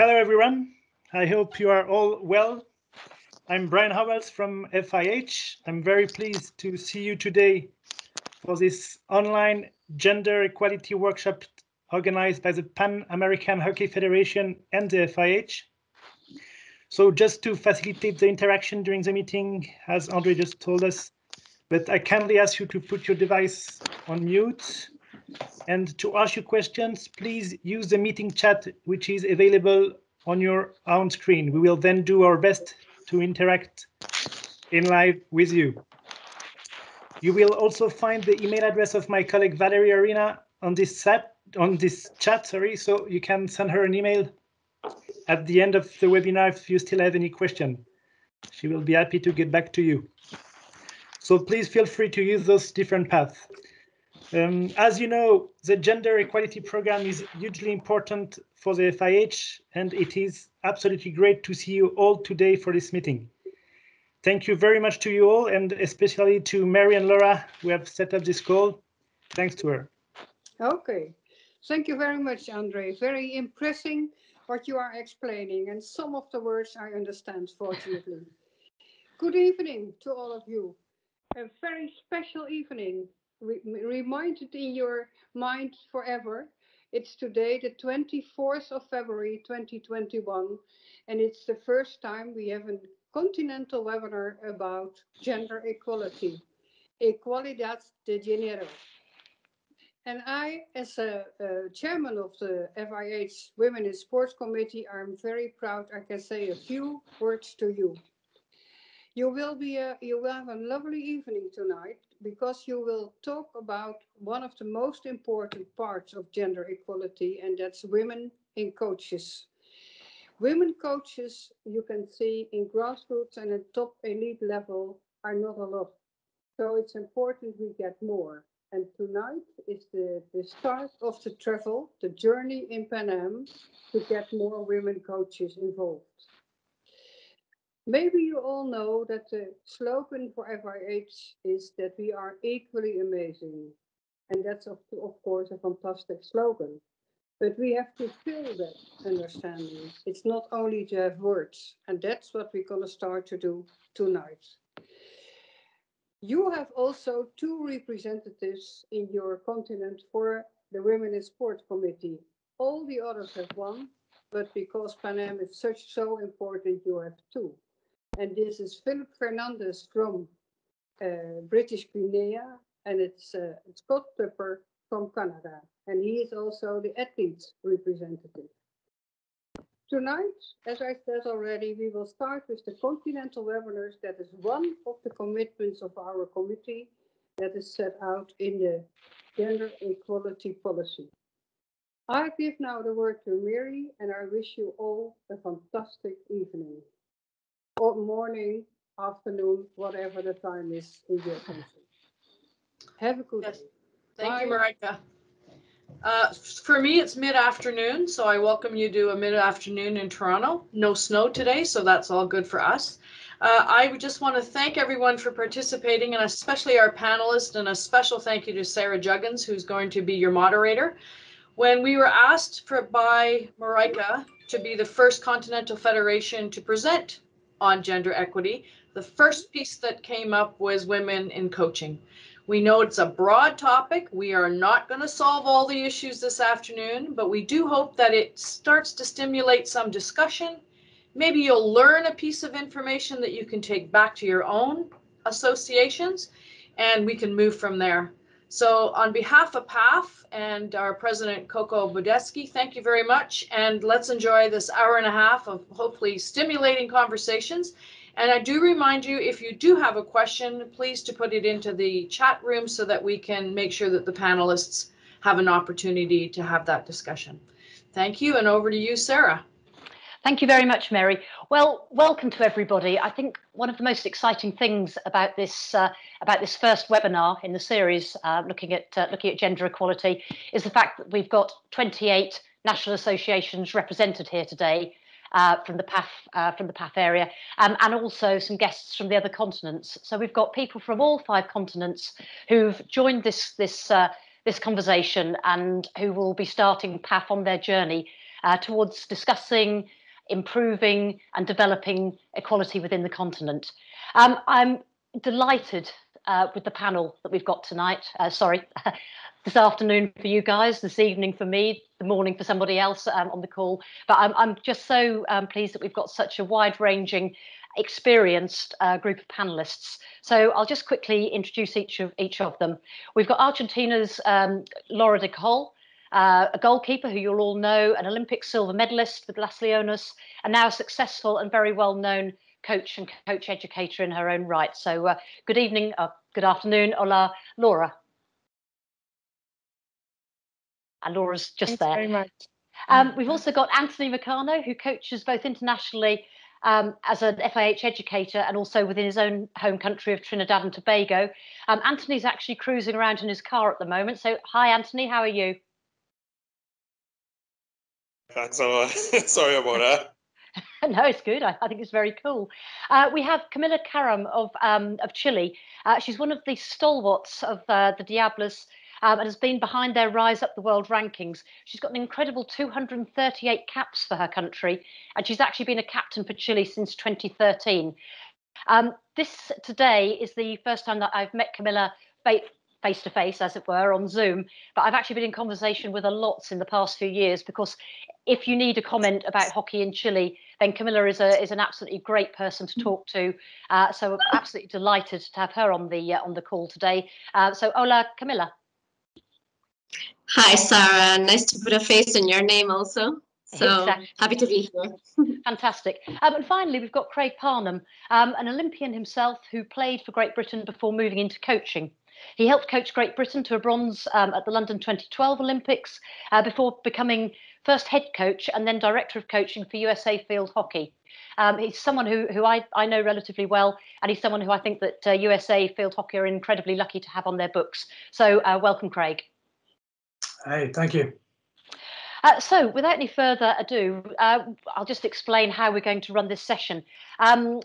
hello everyone. I hope you are all well. I'm Brian Howells from FIH. I'm very pleased to see you today for this online gender equality workshop organized by the Pan American Hockey Federation and the FIH. So just to facilitate the interaction during the meeting, as Andre just told us, but I kindly ask you to put your device on mute and to ask your questions, please use the meeting chat, which is available on your own screen. We will then do our best to interact in live with you. You will also find the email address of my colleague Valerie Arena on this chat, on this chat, sorry, so you can send her an email at the end of the webinar if you still have any question. She will be happy to get back to you. So please feel free to use those different paths. Um, as you know, the gender equality program is hugely important for the FIH, and it is absolutely great to see you all today for this meeting. Thank you very much to you all, and especially to Mary and Laura, who have set up this call. Thanks to her. Okay, thank you very much, Andre. Very impressive what you are explaining, and some of the words I understand, fortunately. Good evening to all of you. A very special evening re reminded in your mind forever. It's today, the 24th of February 2021, and it's the first time we have a continental webinar about gender equality, Equalidad de Género. And I, as a, a, chairman of the FIH Women in Sports Committee, I'm very proud I can say a few words to you. You will be a, you will have a lovely evening tonight because you will talk about one of the most important parts of gender equality, and that's women in coaches. Women coaches, you can see in grassroots and at top elite level, are not a lot. So it's important we get more. And tonight is the, the start of the travel, the journey in Pan Am to get more women coaches involved. Maybe you all know that the slogan for FIH is that we are equally amazing. And that's, of, of course, a fantastic slogan. But we have to feel that understanding. It's not only to have words. And that's what we're going to start to do tonight. You have also two representatives in your continent for the Women in Sport Committee. All the others have one, but because Pan Am is such so important, you have two and this is Philip Fernandez from uh, British Guinea, and it's uh, Scott Tupper from Canada, and he is also the athletes representative. Tonight, as I said already, we will start with the continental webinars. That is one of the commitments of our committee that is set out in the gender equality policy. I give now the word to Mary, and I wish you all a fantastic evening or morning, afternoon, whatever the time is in your country. Have a good yes. day. Thank Bye. you, Marijke. Uh, for me, it's mid-afternoon, so I welcome you to a mid-afternoon in Toronto. No snow today, so that's all good for us. Uh, I just want to thank everyone for participating, and especially our panelists, and a special thank you to Sarah Juggins, who's going to be your moderator. When we were asked for by Marijke to be the first Continental Federation to present on gender equity. The first piece that came up was women in coaching. We know it's a broad topic. We are not going to solve all the issues this afternoon, but we do hope that it starts to stimulate some discussion. Maybe you'll learn a piece of information that you can take back to your own associations, and we can move from there. So on behalf of PAF and our president, Coco Budeisky, thank you very much. And let's enjoy this hour and a half of hopefully stimulating conversations. And I do remind you, if you do have a question, please to put it into the chat room so that we can make sure that the panelists have an opportunity to have that discussion. Thank you. And over to you, Sarah. Thank you very much, Mary. Well, welcome to everybody. I think one of the most exciting things about this uh, about this first webinar in the series, uh, looking at uh, looking at gender equality, is the fact that we've got 28 national associations represented here today uh, from the PAF uh, from the PAF area, um, and also some guests from the other continents. So we've got people from all five continents who've joined this this uh, this conversation and who will be starting PAF on their journey uh, towards discussing, improving, and developing equality within the continent. Um, I'm delighted uh, with the panel that we've got tonight. Uh, sorry, this afternoon for you guys, this evening for me, the morning for somebody else um, on the call. But I'm, I'm just so um, pleased that we've got such a wide-ranging, experienced uh, group of panelists. So I'll just quickly introduce each of each of them. We've got Argentina's um, Laura de Cajol, uh, a goalkeeper who you'll all know, an Olympic silver medalist with Las Leonas, and now a successful and very well-known coach and coach educator in her own right. So uh, good evening, uh, good afternoon, hola, Laura. And Laura's just Thanks there. very much. Um, we've also got Anthony Marcano, who coaches both internationally um, as an FIH educator and also within his own home country of Trinidad and Tobago. Um, Anthony's actually cruising around in his car at the moment. So, hi, Anthony, how are you? Thanks. So, uh, sorry about that. no, it's good. I, I, think it's very cool. Uh, we have Camila Caram of um, of Chile. Uh, she's one of the stalwarts of uh, the Diablas um, and has been behind their rise up the world rankings. She's got an incredible 238 caps for her country, and she's actually been a captain for Chile since 2013. Um, this today is the first time that I've met Camila face to face, as it were, on Zoom. But I've actually been in conversation with a lot in the past few years because if you need a comment about hockey in Chile, then Camilla is a is an absolutely great person to talk to. Uh, so I'm absolutely delighted to have her on the uh, on the call today. Uh, so hola, Camilla. Hi, Sarah. Nice to put a face in your name also. So exactly. happy to be here. Fantastic. Um, and finally, we've got Craig Parnham, um, an Olympian himself who played for Great Britain before moving into coaching. He helped coach Great Britain to a bronze um, at the London 2012 Olympics uh, before becoming first head coach and then director of coaching for USA Field Hockey. Um, he's someone who, who I, I know relatively well, and he's someone who I think that uh, USA Field Hockey are incredibly lucky to have on their books. So, uh, welcome, Craig. Hey, thank you. Uh, so, without any further ado, uh, I'll just explain how we're going to run this session. Um,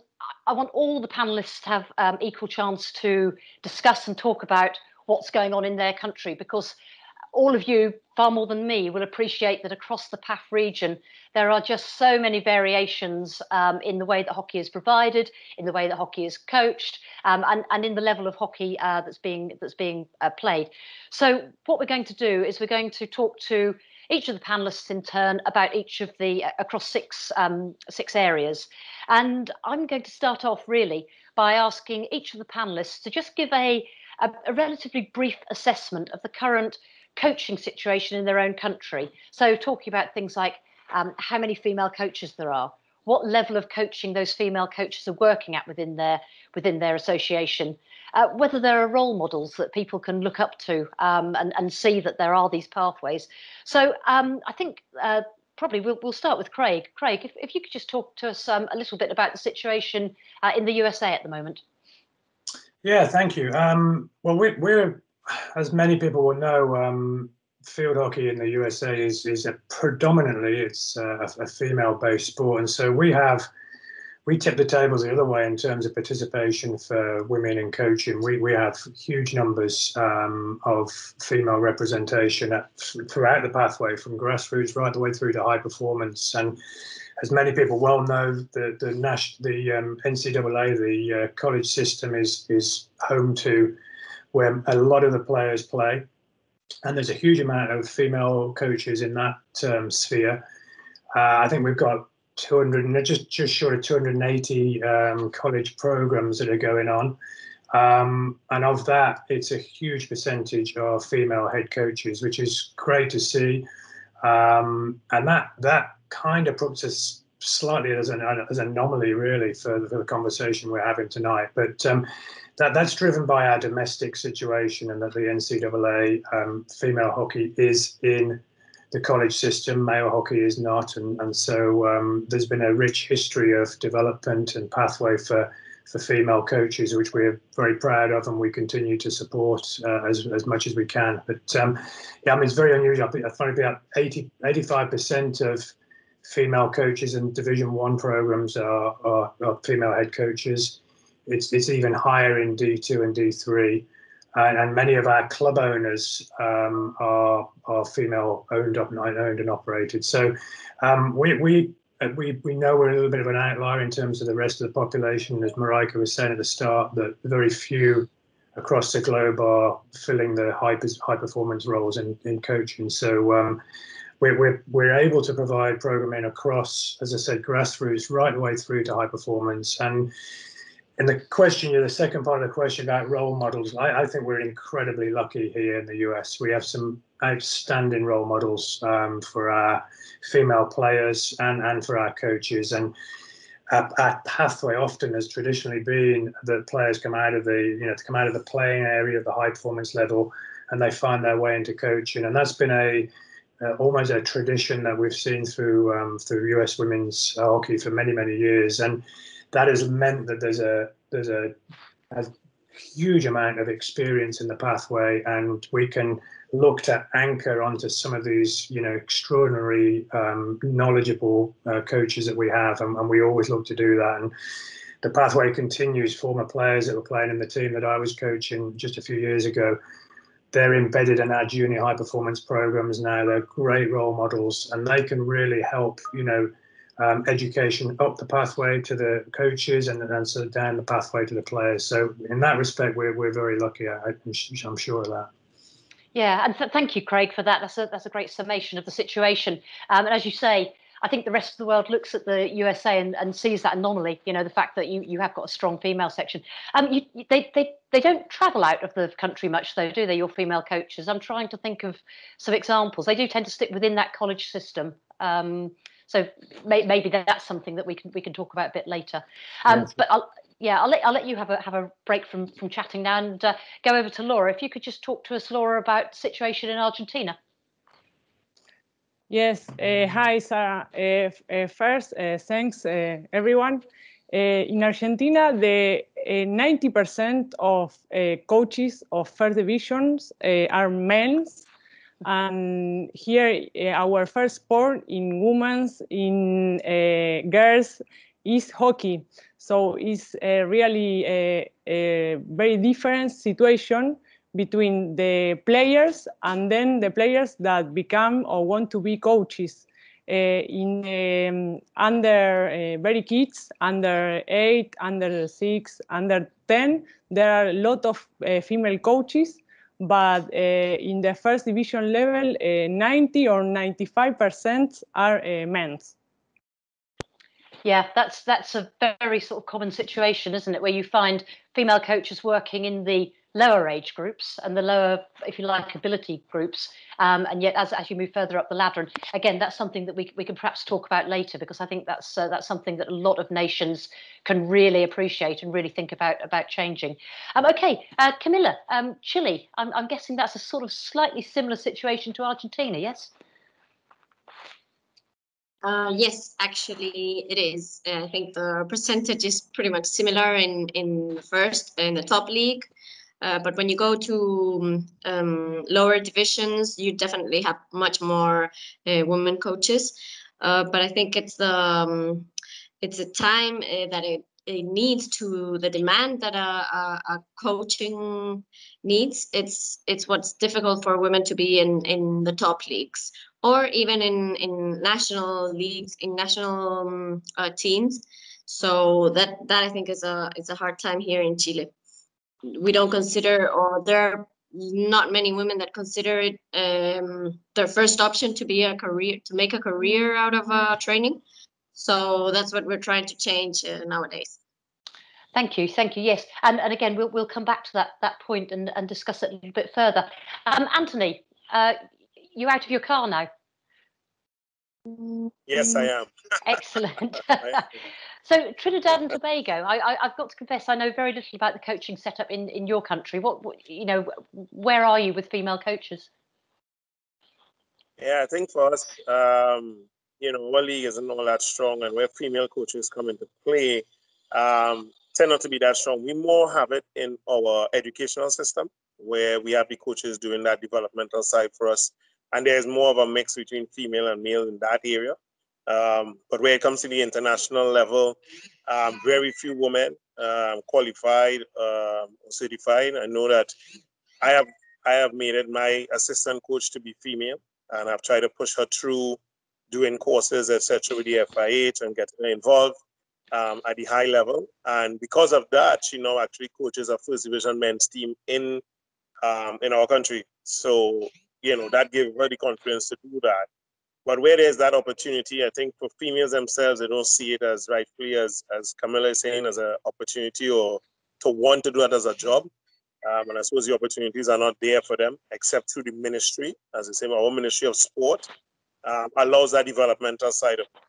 I want all the panelists to have um, equal chance to discuss and talk about what's going on in their country because all of you, far more than me, will appreciate that across the PAF region, there are just so many variations um, in the way that hockey is provided, in the way that hockey is coached, um, and, and in the level of hockey uh, that's being that's being uh, played. So what we're going to do is we're going to talk to each of the panelists in turn about each of the uh, across six um, six areas, and I'm going to start off really by asking each of the panelists to just give a a, a relatively brief assessment of the current coaching situation in their own country. So, talking about things like um, how many female coaches there are, what level of coaching those female coaches are working at within their within their association, uh, whether there are role models that people can look up to um, and, and see that there are these pathways. So, um, I think. Uh, probably we'll, we'll start with Craig. Craig, if, if you could just talk to us um, a little bit about the situation uh, in the USA at the moment. Yeah, thank you. Um, well, we, are as many people will know, um, field hockey in the USA is is a predominantly it's a, a female-based sport, and so we have we tip the tables the other way in terms of participation for women in coaching. We we have huge numbers um, of female representation at, throughout the pathway, from grassroots right the way through to high performance. And as many people well know, the the Nash, the um, NCAA, the uh, college system is is home to where a lot of the players play. And there's a huge amount of female coaches in that um, sphere. Uh, I think we've got 200, just just short of 280 um, college programs that are going on. Um, and of that, it's a huge percentage of female head coaches, which is great to see. Um, and that that kind of puts us slightly as an, as an anomaly, really, for, for the conversation we're having tonight. But um, that that's driven by our domestic situation and that the NCAA um, female hockey is in the college system, male hockey is not, and and so um, there's been a rich history of development and pathway for for female coaches, which we're very proud of, and we continue to support uh, as as much as we can. But um, yeah, I mean it's very unusual. I find about 80 85 percent of female coaches in Division One programs are, are, are female head coaches. It's it's even higher in D2 and D3. And, and many of our club owners um, are are female owned, owned and operated. So um, we we uh, we we know we're a little bit of an outlier in terms of the rest of the population. As Marijke was saying at the start, that very few across the globe are filling the high high performance roles in in coaching. So. Um, we're, we're, we're able to provide programming across, as I said, grassroots right the way through to high performance. And and the question, the second part of the question about role models, I, I, think we're incredibly lucky here in the US. We have some outstanding role models um, for our female players and, and for our coaches. And our, our, pathway often has traditionally been that players come out of the, you know, to come out of the playing area of the high performance level and they find their way into coaching. And that's been a, uh, almost a tradition that we've seen through um, through US women's hockey for many, many years. And that has meant that there's a there's a, a huge amount of experience in the pathway, and we can look to anchor onto some of these, you know, extraordinary, um, knowledgeable uh, coaches that we have, and, and, we always look to do that. And the pathway continues. Former players that were playing in the team that I was coaching just a few years ago, they're embedded in our junior high performance programs now. They're great role models, and they can really help, you know, um, education up the pathway to the coaches and then sort of down the pathway to the players. So in that respect, we're, we're very lucky. I, am sure of that. Yeah, and th- thank you, Craig, for that. That's a, that's a great summation of the situation. Um, and as you say, I think the rest of the world looks at the USA and, and sees that anomaly. You know, the fact that you, you have got a strong female section. Um, you, they they they don't travel out of the country much, though, do they? Your female coaches. I'm trying to think of some examples. They do tend to stick within that college system. Um, so may, maybe that's something that we can we can talk about a bit later. Um, yes. But I'll, yeah, I'll let I'll let you have a have a break from from chatting now and uh, go over to Laura. If you could just talk to us, Laura, about the situation in Argentina. Yes. Uh, hi, Sarah. Uh, uh first, uh, thanks uh, everyone. in Argentina, the 90% of coaches of first divisions are men and here, uh, our first sport in women's, in uh, girls, is hockey. So it's really a, a, very different situation between the players and then the players that become or want to be coaches. Uh, in um, under uh, very kids, under eight, under six, under 10, there are a lot of uh, female coaches but uh, in the first division level, uh, 90 or 95% are uh, men's. Yeah, that's that's a very sort of common situation, isn't it? Where you find female coaches working in the lower age groups and the lower, if you like, ability groups. Um, and yet, as, as you move further up the ladder, and again, that's something that we, we can perhaps talk about later because I think that's uh, that's something that a lot of nations can really appreciate and really think about about changing. Um, okay, uh, Camilla, um, Chile. I'm, I'm guessing that's a sort of slightly similar situation to Argentina, yes? Uh, yes, actually it is. I think the percentage is pretty much similar in in first in the top league. Uh, but when you go to um, lower divisions, you definitely have much more uh, women coaches. Uh, but I think it's the um, it's a time uh, that it, it needs to the demand that a, a, a, coaching needs. It's it's what's difficult for women to be in in the top leagues or even in in national leagues in national um, uh, teams. So that that I think is a is a hard time here in Chile we don't consider, or there are not many women that consider it um, their first option to be a career, to make a career out of uh, training. So that's what we're trying to change uh, nowadays. Thank you, thank you. Yes, and and again, we'll we'll come back to that that point and and discuss it a little bit further. Um, Anthony, uh, you're out of your car now? Yes, I am. Excellent. So Trinidad and Tobago, I, have got to confess, I know very little about the coaching setup in, in your country. What, what, you know, where are you with female coaches? Yeah, I think for us, um, you know, our league isn't all that strong, and where female coaches come into play, um, tend not to be that strong. We more have it in our educational system, where we have the coaches doing that developmental side for us, and there's more of a mix between female and male in that area. Um, but when it comes to the international level, um, very few women um, qualified um, or certified. I know that I have I have made it my assistant coach to be female, and I've tried to push her through doing courses, etc., with the FIH and getting her involved um, at the high level. And because of that, she now actually coaches a first division men's team in um, in our country. So you know that gave her the confidence to do that. But where there's that opportunity, I think for females themselves, they don't see it as rightfully as as Camilla is saying as an opportunity or to want to do that as a job. Um, and I suppose the opportunities are not there for them except through the ministry, as I say, our Ministry of Sport um, allows that developmental side of it.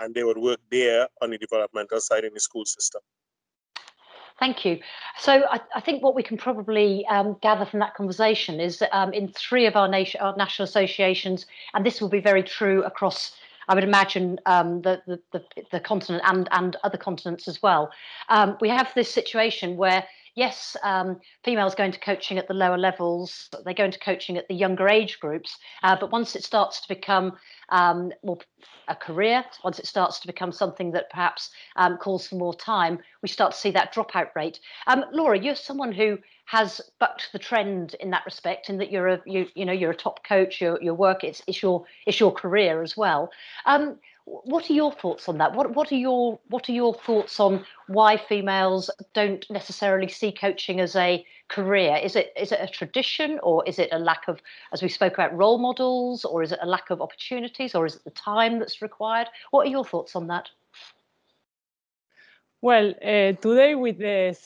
And they would work there on the developmental side in the school system. Thank you. So I, I, think what we can probably um, gather from that conversation is um, in three of our, nation, our national associations, and this will be very true across, I would imagine, um, the, the, the, the, continent and, and other continents as well, um, we have this situation where yes, um, females go into coaching at the lower levels, they go into coaching at the younger age groups, uh, but once it starts to become um, more a career, once it starts to become something that perhaps um, calls for more time, we start to see that dropout rate. Um, Laura, you're someone who has bucked the trend in that respect, in that you're a you you know you're a top coach, your your work it's it's your it's your career as well. Um, what are your thoughts on that? What what are your what are your thoughts on why females don't necessarily see coaching as a career? Is it is it a tradition, or is it a lack of, as we spoke about, role models, or is it a lack of opportunities, or is it the time that's required? What are your thoughts on that? Well, uh, today with the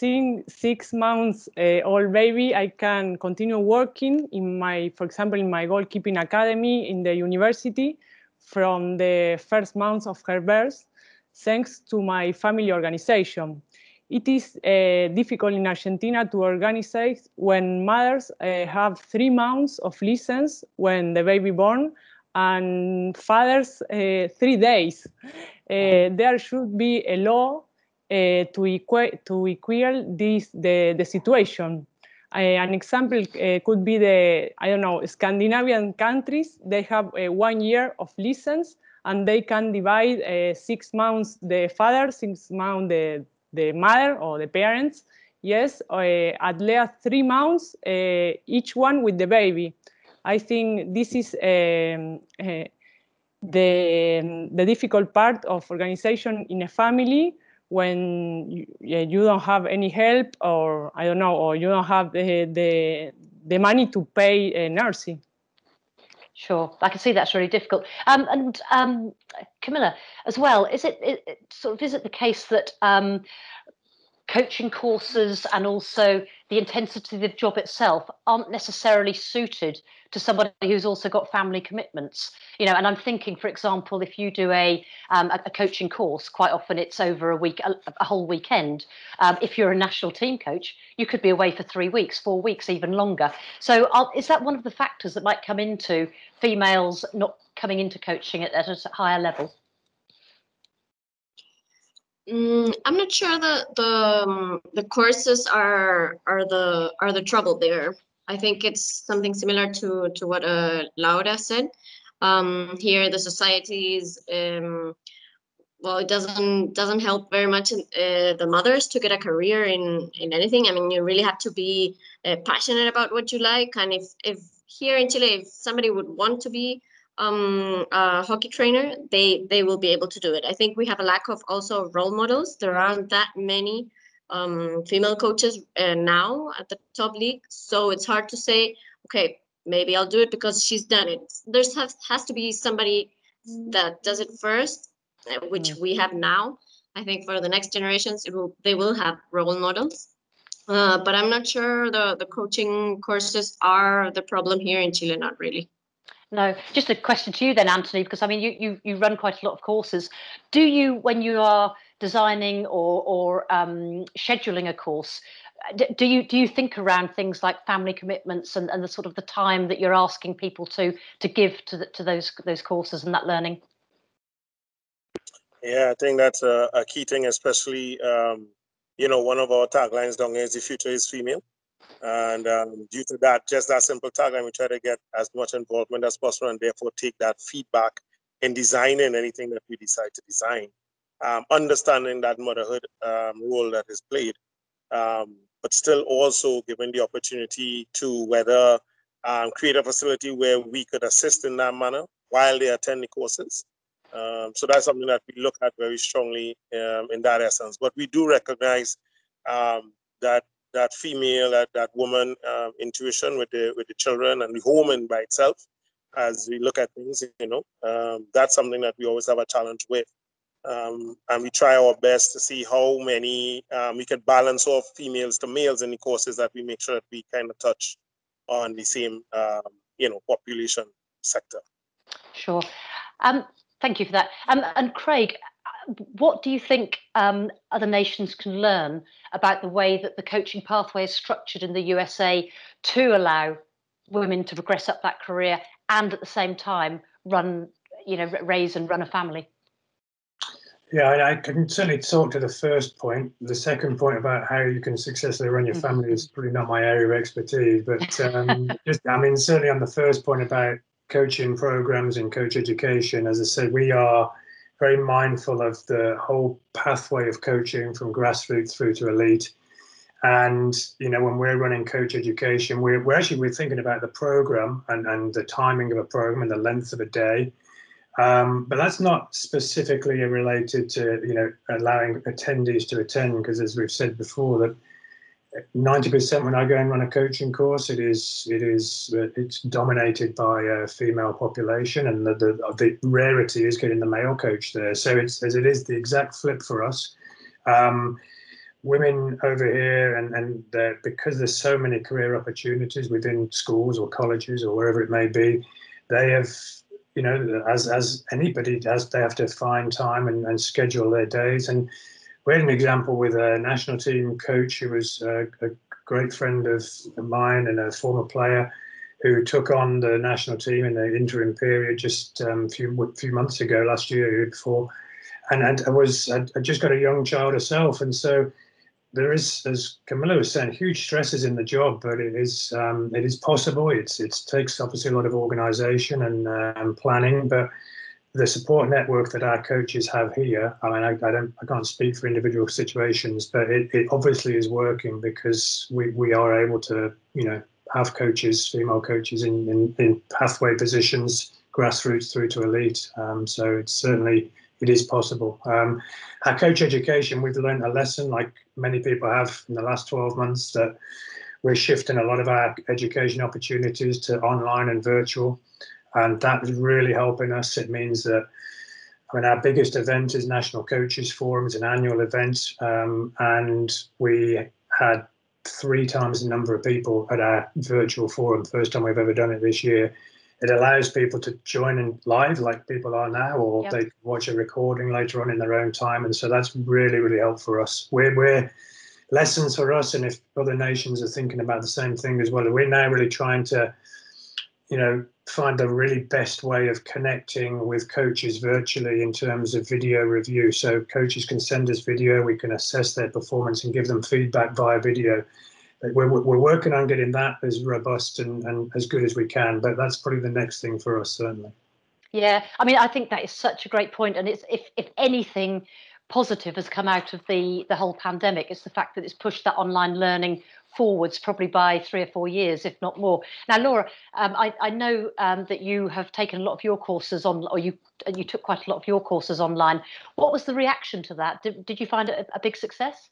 six months uh, old baby, I can continue working in my, for example, in my goalkeeping academy in the university from the first months of her birth, thanks to my family organization. It is uh, difficult in Argentina to organize when mothers uh, have three months of license when the baby born and fathers uh, three days. Uh, there should be a law uh, to, equi to equal this, the, the situation. Uh, an example uh, could be the, I don't know, Scandinavian countries. They have uh, one year of license and they can divide six months the father, six months the, the mother or the parents. Yes, at least three months, each one with the baby. I think this is um, uh, the, the difficult part of organization in a family when you, you don't have any help or I don't know, or you don't have the, the, the money to pay uh, nursing. Sure, I can see that's really difficult. Um, and um, Camilla, as well, is it, it, it, sort of is it the case that um, coaching courses and also the intensity of the job itself aren't necessarily suited to somebody who's also got family commitments. You know and i'm thinking for example if you do a um, a, coaching course quite often it's over a week a, a whole weekend. Um, if you're a national team coach you could be away for three weeks four weeks even longer. So I'll, is that one of the factors that might come into females not coming into coaching at, at a higher level Mm, I'm not sure the the um, the courses are are the are the trouble there. I think it's something similar to to what uh, Laura said. Um, here, the societies, um, well, it doesn't doesn't help very much uh, the mothers to get a career in in anything. I mean, you really have to be uh, passionate about what you like, and if if here in Chile, if somebody would want to be um, a hockey trainer, they they will be able to do it. I think we have a lack of also role models. There aren't that many um, female coaches uh, now at the top league, so it's hard to say. Okay, maybe I'll do it because she's done it. There's has, has to be somebody that does it first, uh, which we have now. I think for the next generations, it will they will have role models. Uh, but I'm not sure the, the coaching courses are the problem here in Chile, not really. No, just a question to you then, Anthony, because I mean, you you you run quite a lot of courses. Do you, when you are designing or or um, scheduling a course, do you do you think around things like family commitments and, and the sort of the time that you're asking people to to give to the, to those those courses and that learning? Yeah, I think that's a, a key thing, especially um, you know one of our taglines down here is the future is female. And um, due to that, just that simple tagline, we try to get as much involvement as possible and therefore take that feedback in designing anything that we decide to design. Um, understanding that motherhood um, role that is played. um, but still also given the opportunity to whether um, create a facility where we could assist in that manner while they attend the courses. Um, so that's something that we look at very strongly in that essence. But we do recognize that that female, that that woman um, intuition with the with the children and the home by itself, as we look at things, you know, um, that's something that we always have a challenge with. Um, and we try our best to see how many um, we can balance off females to males in the courses that we make sure that we kind of touch on the same, um, you know, population sector. Sure. Um, thank you for that. And Craig, what do you think um, other nations can learn about the way that the coaching pathway is structured in the USA to allow women to progress up that career and at the same time run, you know, raise and run a family? Yeah, I can certainly talk to the first point. The second point about how you can successfully run your family is probably not my area of expertise. But um, just, I mean, certainly on the first point about coaching programs and coach education, as I said, we are very mindful of the whole pathway of coaching from grassroots through to elite. And you know, when we're running coach education, we're, we're actually we're thinking about the program and, and the timing of a program and the length of a day um, but that's not specifically related to you know allowing attendees to attend because as we've said before that 90% when I go and run a coaching course, it is it is it's dominated by a female population, and the, the, the rarity is getting the male coach there. So it's as it is the exact flip for us. Um, women over here, and and because there's so many career opportunities within schools or colleges or wherever it may be, they have you know, as as anybody does, they have to find time and, and schedule their days. And we had an example with a national team coach who was a, a great friend of mine and a former player who took on the national team in the interim period just um, a few few months ago, last year, year before, and and I was I just got a young child herself, and so there is, as Camilla was saying, huge stresses in the job, but it is um, it is possible. It's it takes obviously a lot of organisation and um, planning, but the support network that our coaches have here. I mean, I, I, don't, I can't speak for individual situations, but it, it obviously is working because we we are able to, you know, have coaches, female coaches in in, in pathway positions, grassroots through to elite. Um, so it's certainly it is possible. Um, our coach education, we've learned a lesson, like many people have in the last 12 months, that we're shifting a lot of our education opportunities to online and virtual. And that is really helping us. It means that I mean, our biggest event is National Coaches Forum. It's an annual event, um, and we had three times the number of people at our virtual forum. First time we've ever done it this year it allows people to join in live like people are now or yep. they watch a recording later on in their own time and so that's really really helpful for us we're, we're lessons for us and if other nations are thinking about the same thing as well we're now really trying to you know find the really best way of connecting with coaches virtually in terms of video review so coaches can send us video we can assess their performance and give them feedback via video we're, we're working on getting that as robust and, and as good as we can, but that's probably the next thing for us, certainly. Yeah, I mean, I think that is such a great point, and it's if if anything positive has come out of the the whole pandemic, it's the fact that it's pushed that online learning forwards probably by three or four years, if not more. Now, Laura, um, I, I, know um, that you have taken a lot of your courses on, or you you took quite a lot of your courses online. What was the reaction to that? Did, did you find it a, a big success?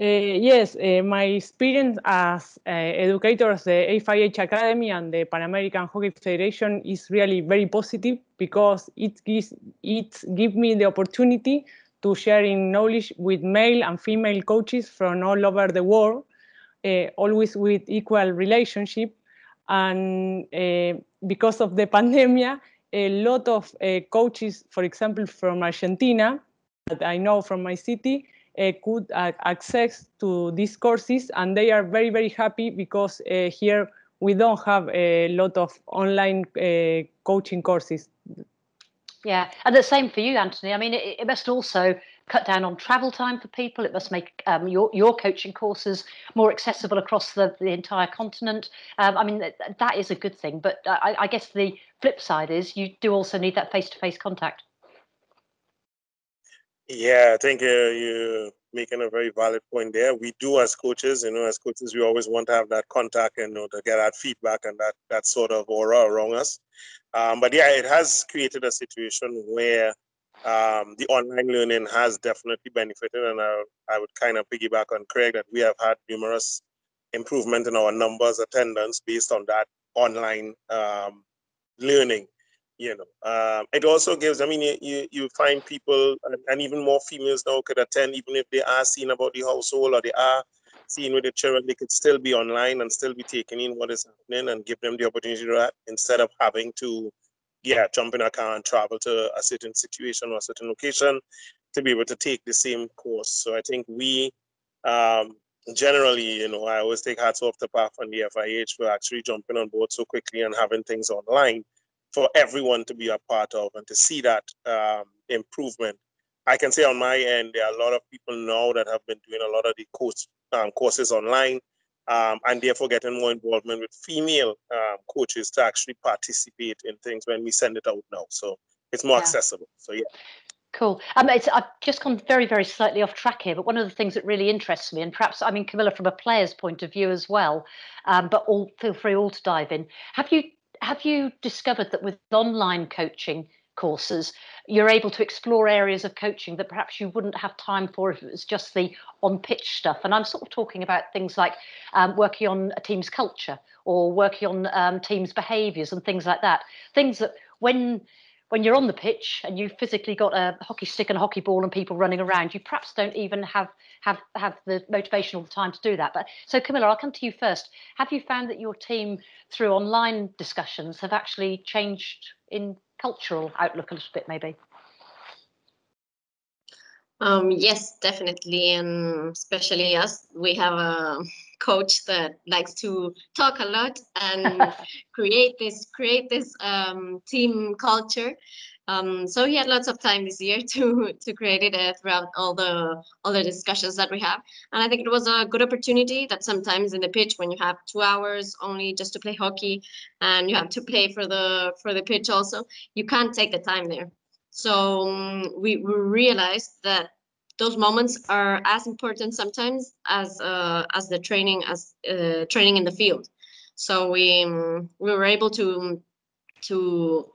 Uh, yes, uh, my experience as uh, educator of the Academy and the Pan American Hockey Federation is really very positive because it gives it gives me the opportunity to sharing knowledge with male and female coaches from all over the world, always with equal relationship. And because of the pandemic, a lot of coaches, for example, from Argentina, that I know from my city, uh, could uh, access to these courses and they are very very happy because uh, here we don't have a lot of online uh, coaching courses yeah and the same for you anthony i mean it, it must also cut down on travel time for people it must make um, your, your coaching courses more accessible across the, the entire continent um, i mean that, that is a good thing but I, I guess the flip side is you do also need that face-to-face contact Yeah, I think uh, you're making a very valid point there. We do as coaches, you know, as coaches, we always want to have that contact and you know, to get that feedback and that that sort of aura around us. Um, but yeah, it has created a situation where um, the online learning has definitely benefited, and I, I would kind of piggyback on Craig that we have had numerous improvement in our numbers attendance based on that online um, learning you know. Um, it also gives i mean you, you, find people and, even more females now could attend even if they are seen about the household or they are seeing with the children they could still be online and still be taking in what is happening and give them the opportunity to that instead of having to yeah jump in a car and travel to a certain situation or a certain location to be able to take the same course so i think we um, generally you know i always take hats off the PAHF and the fih for actually jumping on board so quickly and having things online for everyone to be a part of and to see that um, improvement. I can say on my end, there are a lot of people now that have been doing a lot of the course, um, courses online um, and therefore getting more involvement with female um, coaches to actually participate in things when we send it out now. So it's more yeah. accessible. So yeah. Cool. Um, I've just gone very, very slightly off track here, but one of the things that really interests me, and perhaps I mean Camilla from a player's point of view as well, um, but all feel free all to dive in. Have you have you discovered that with online coaching courses, you're able to explore areas of coaching that perhaps you wouldn't have time for if it was just the on pitch stuff? And I'm sort of talking about things like um, working on a team's culture or working on um, teams' behaviours and things like that. Things that when when you're on the pitch and you've physically got a hockey stick and a hockey ball and people running around, you perhaps don't even have have have the motivation all the time to do that. But so Camilla, I'll come to you first. Have you found that your team, through online discussions, have actually changed in cultural outlook a little bit, maybe? Um, yes, definitely, and especially us. We have a coach that likes to talk a lot and create this create this um, team culture. Um, so he had lots of time this year to to create it uh, throughout all the all the discussions that we have, and I think it was a good opportunity. That sometimes in the pitch, when you have two hours only just to play hockey, and you have to pay for the for the pitch also, you can't take the time there. So um, we, we realized that those moments are as important sometimes as uh, as the training as uh, training in the field. So we um, we were able to to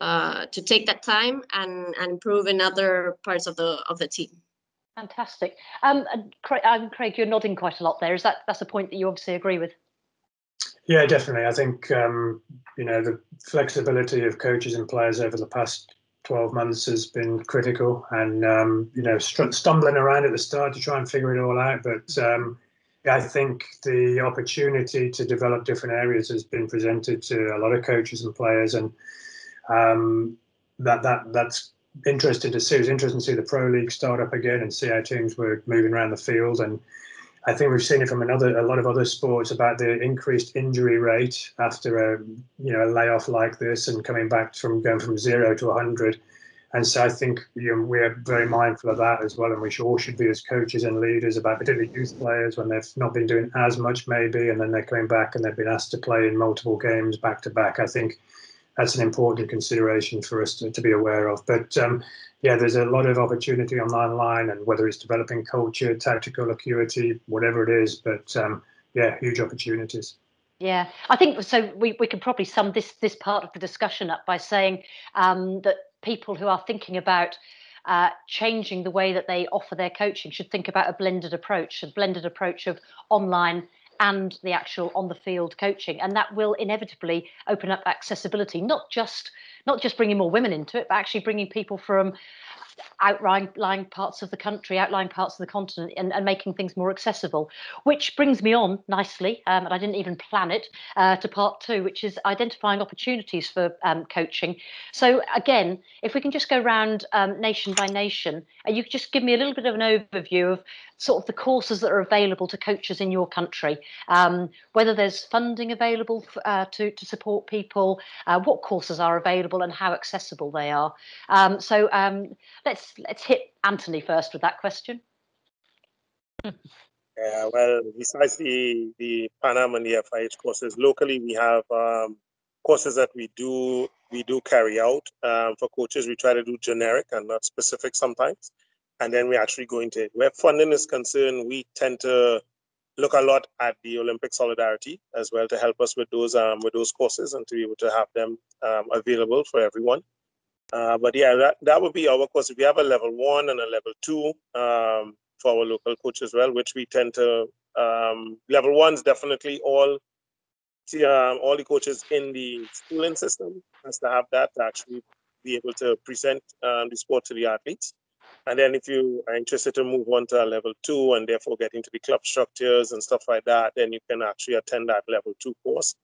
uh, to take that time and, and improve in other parts of the of the team. Fantastic. Um, Craig, um, Craig, you're nodding quite a lot there. Is that that's a point that you obviously agree with? Yeah, definitely. I think um, you know the flexibility of coaches and players over the past 12 months has been critical and um, you know stumbling around at the start to try and figure it all out but um, I think the opportunity to develop different areas has been presented to a lot of coaches and players and um, that that that's interesting to see. Interesting to see the pro league start up again and see how teams were moving around the field and I think we've seen it from another a lot of other sports about the increased injury rate after a you know a layoff like this and coming back from going from zero to 100. And so I think you know, we're very mindful of that as well, and we all should be as coaches and leaders about particularly youth players when they've not been doing as much maybe, and then they're coming back and they've been asked to play in multiple games back to back. I think that's an important consideration for us to, to be aware of. But um, yeah, there's a lot of opportunity on online, and whether it's developing culture, tactical acuity, whatever it is. But um, yeah, huge opportunities. Yeah, I think so. We, we can probably sum this this part of the discussion up by saying um, that people who are thinking about uh, changing the way that they offer their coaching should think about a blended approach, a blended approach of online and the actual on the field coaching and that will inevitably open up accessibility not just not just bringing more women into it but actually bringing people from outlying parts of the country, outlying parts of the continent, and, and making things more accessible. Which brings me on nicely, um, and I didn't even plan it, uh, to part two, which is identifying opportunities for um, coaching. So again, if we can just go around um, nation by nation, and you could just give me a little bit of an overview of sort of the courses that are available to coaches in your country, um, whether there's funding available uh, to, to support people, uh, what courses are available and how accessible they are. Um, so um, let's let's hit Anthony first with that question. Yeah, well, besides the the PANAM and the FIH courses, locally we have um, courses that we do we do carry out um, for coaches. We try to do generic and not specific sometimes. and then we actually go into it. Where funding is concerned, we tend to look a lot at the Olympic Solidarity as well to help us with those um, with those courses and to be able to have them um, available for everyone. Uh, but yeah, that, that would be our course. We have a level one and a level two um, for our local coach as well, which we tend to um, level ones definitely all um, all the coaches in the schooling system has to have that to actually be able to present um, the sport to the athletes. And then if you are interested to move on to a level two and therefore get into the club structures and stuff like that, then you can actually attend that level two course.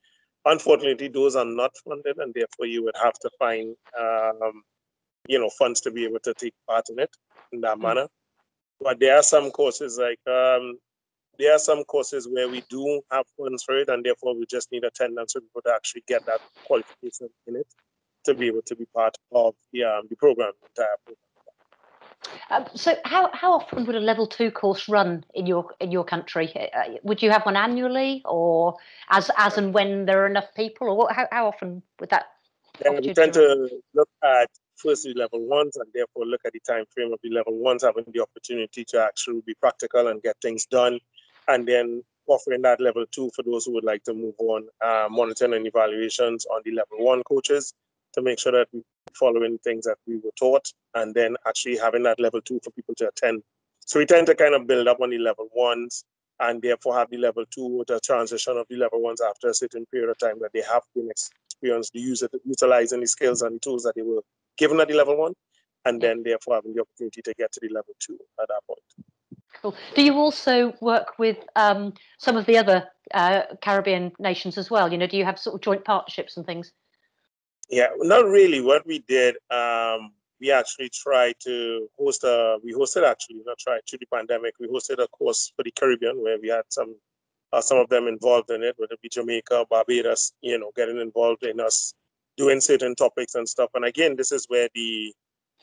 Unfortunately, those are not funded, and therefore you would have to find, um, you know, funds to be able to take part in it in that mm-hmm. manner. But there are some courses like um, there are some courses where we do have funds for it, and therefore we just need attendance so people to actually get that qualification in it to be able to be part of the um, the program, entire program. Um, so how, how often would a level two course run in your in your country? Uh, uh, would you have one annually, or as as and when there are enough people, or how how often would that? Yeah, we tend to look at firstly level ones, and therefore look at the time frame of the level ones having the opportunity to actually be practical and get things done, and then offering that level two for those who would like to move on, uh, monitoring and evaluations on the level one coaches to make sure that we're following things that we were taught and then actually having that level two for people to attend. So we tend to kind of build up on the level ones and therefore have the level two, the transition of the level ones after a certain period of time that they have been experienced to use it, utilizing the skills and the tools that they were given at the level one, and then therefore having the opportunity to get to the level two at that point. Cool. Do you also work with um, some of the other uh, Caribbean nations as well? You know, do you have sort of joint partnerships and things? Yeah, not really. What we did, um, we actually tried to host a, we hosted actually, not tried, through the pandemic, we hosted a course for the Caribbean where we had some, uh, some of them involved in it, whether it be Jamaica, Barbados, you know, getting involved in us doing certain topics and stuff. And again, this is where the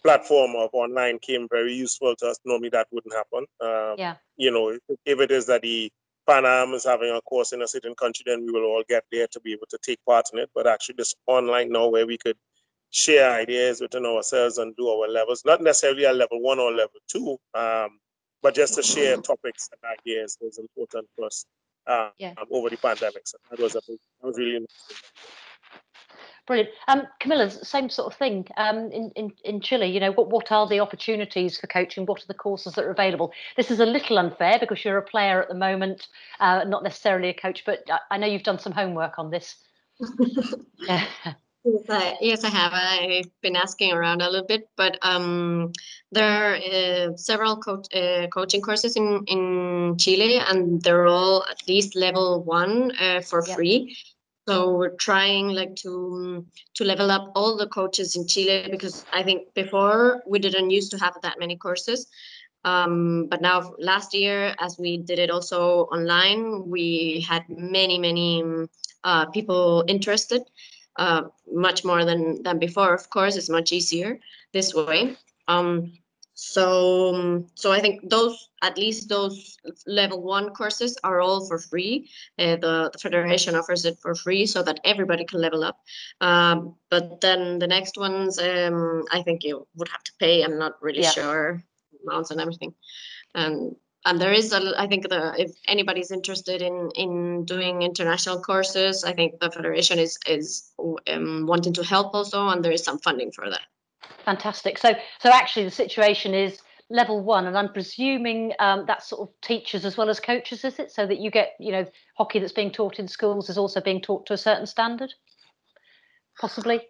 platform of online came very useful to us. Normally that wouldn't happen. Um, yeah. You know, if, if it is that the Pan Am is having a course in a certain country, then we will all get there to be able to take part in it. But actually, this online now where we could share ideas within ourselves and do our levels, not necessarily a level one or level two, um, but just to share topics and ideas was important for us uh, yeah. um, over the pandemic. So that was a that was really interesting. Brilliant. Um, Camila, same sort of thing. Um, in, in, in Chile, you know, what, what are the opportunities for coaching? What are the courses that are available? This is a little unfair because you're a player at the moment, uh, not necessarily a coach, but I, I know you've done some homework on this. yeah. Yes I, yes, I have. I've been asking around a little bit, but um, there are uh, several co uh, coaching courses in, in Chile, and they're all at least level one uh, for yep. free. So we're trying like to to level up all the coaches in Chile because I think before we didn't used to have that many courses. Um, but now last year, as we did it also online, we had many many uh, people interested, uh, much more than than before. Of course, it's much easier this way. Um, so, um, so I think those, at least those level one courses are all for free. Uh, the, the federation offers it for free so that everybody can level up. Um, but then the next ones, um, I think you would have to pay. I'm not really yeah. sure amounts and everything. And and there is a, I think the if anybody's interested in in doing international courses, I think the federation is is um, wanting to help also, and there is some funding for that. Fantastic. So, so actually, the situation is level one, and I'm presuming um, that's sort of teachers as well as coaches, is it? So that you get, you know, hockey that's being taught in schools is also being taught to a certain standard, possibly.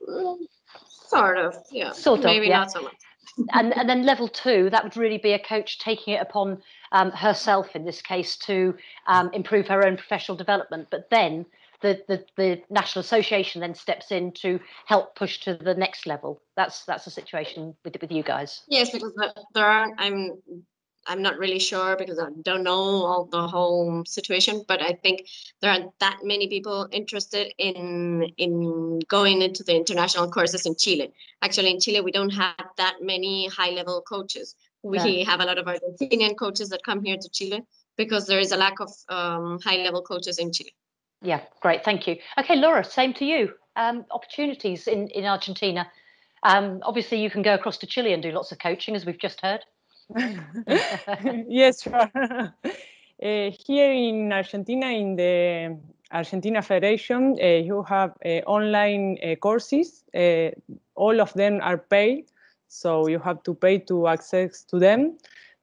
Sort of, yeah. Sort of, maybe yeah. not so much. and and then level two, that would really be a coach taking it upon um, herself in this case to um, improve her own professional development. But then the, the, the national association then steps in to help push to the next level. That's that's the situation with with you guys. Yes, because there are I'm I'm not really sure because I don't know all the whole situation, but I think there aren't that many people interested in in going into the international courses in Chile. Actually, in Chile, we don't have that many high level coaches. We yeah. have a lot of Argentinian coaches that come here to Chile because there is a lack of um, high level coaches in Chile. Yeah, great. Thank you. Okay, Laura, same to you. Um, opportunities in, in Argentina. Um, obviously, you can go across to Chile and do lots of coaching, as we've just heard. yes, sure. Uh, here in Argentina, in the Argentina Federation, uh, you have uh, online uh, courses. Uh, all of them are paid, so you have to pay to access to them.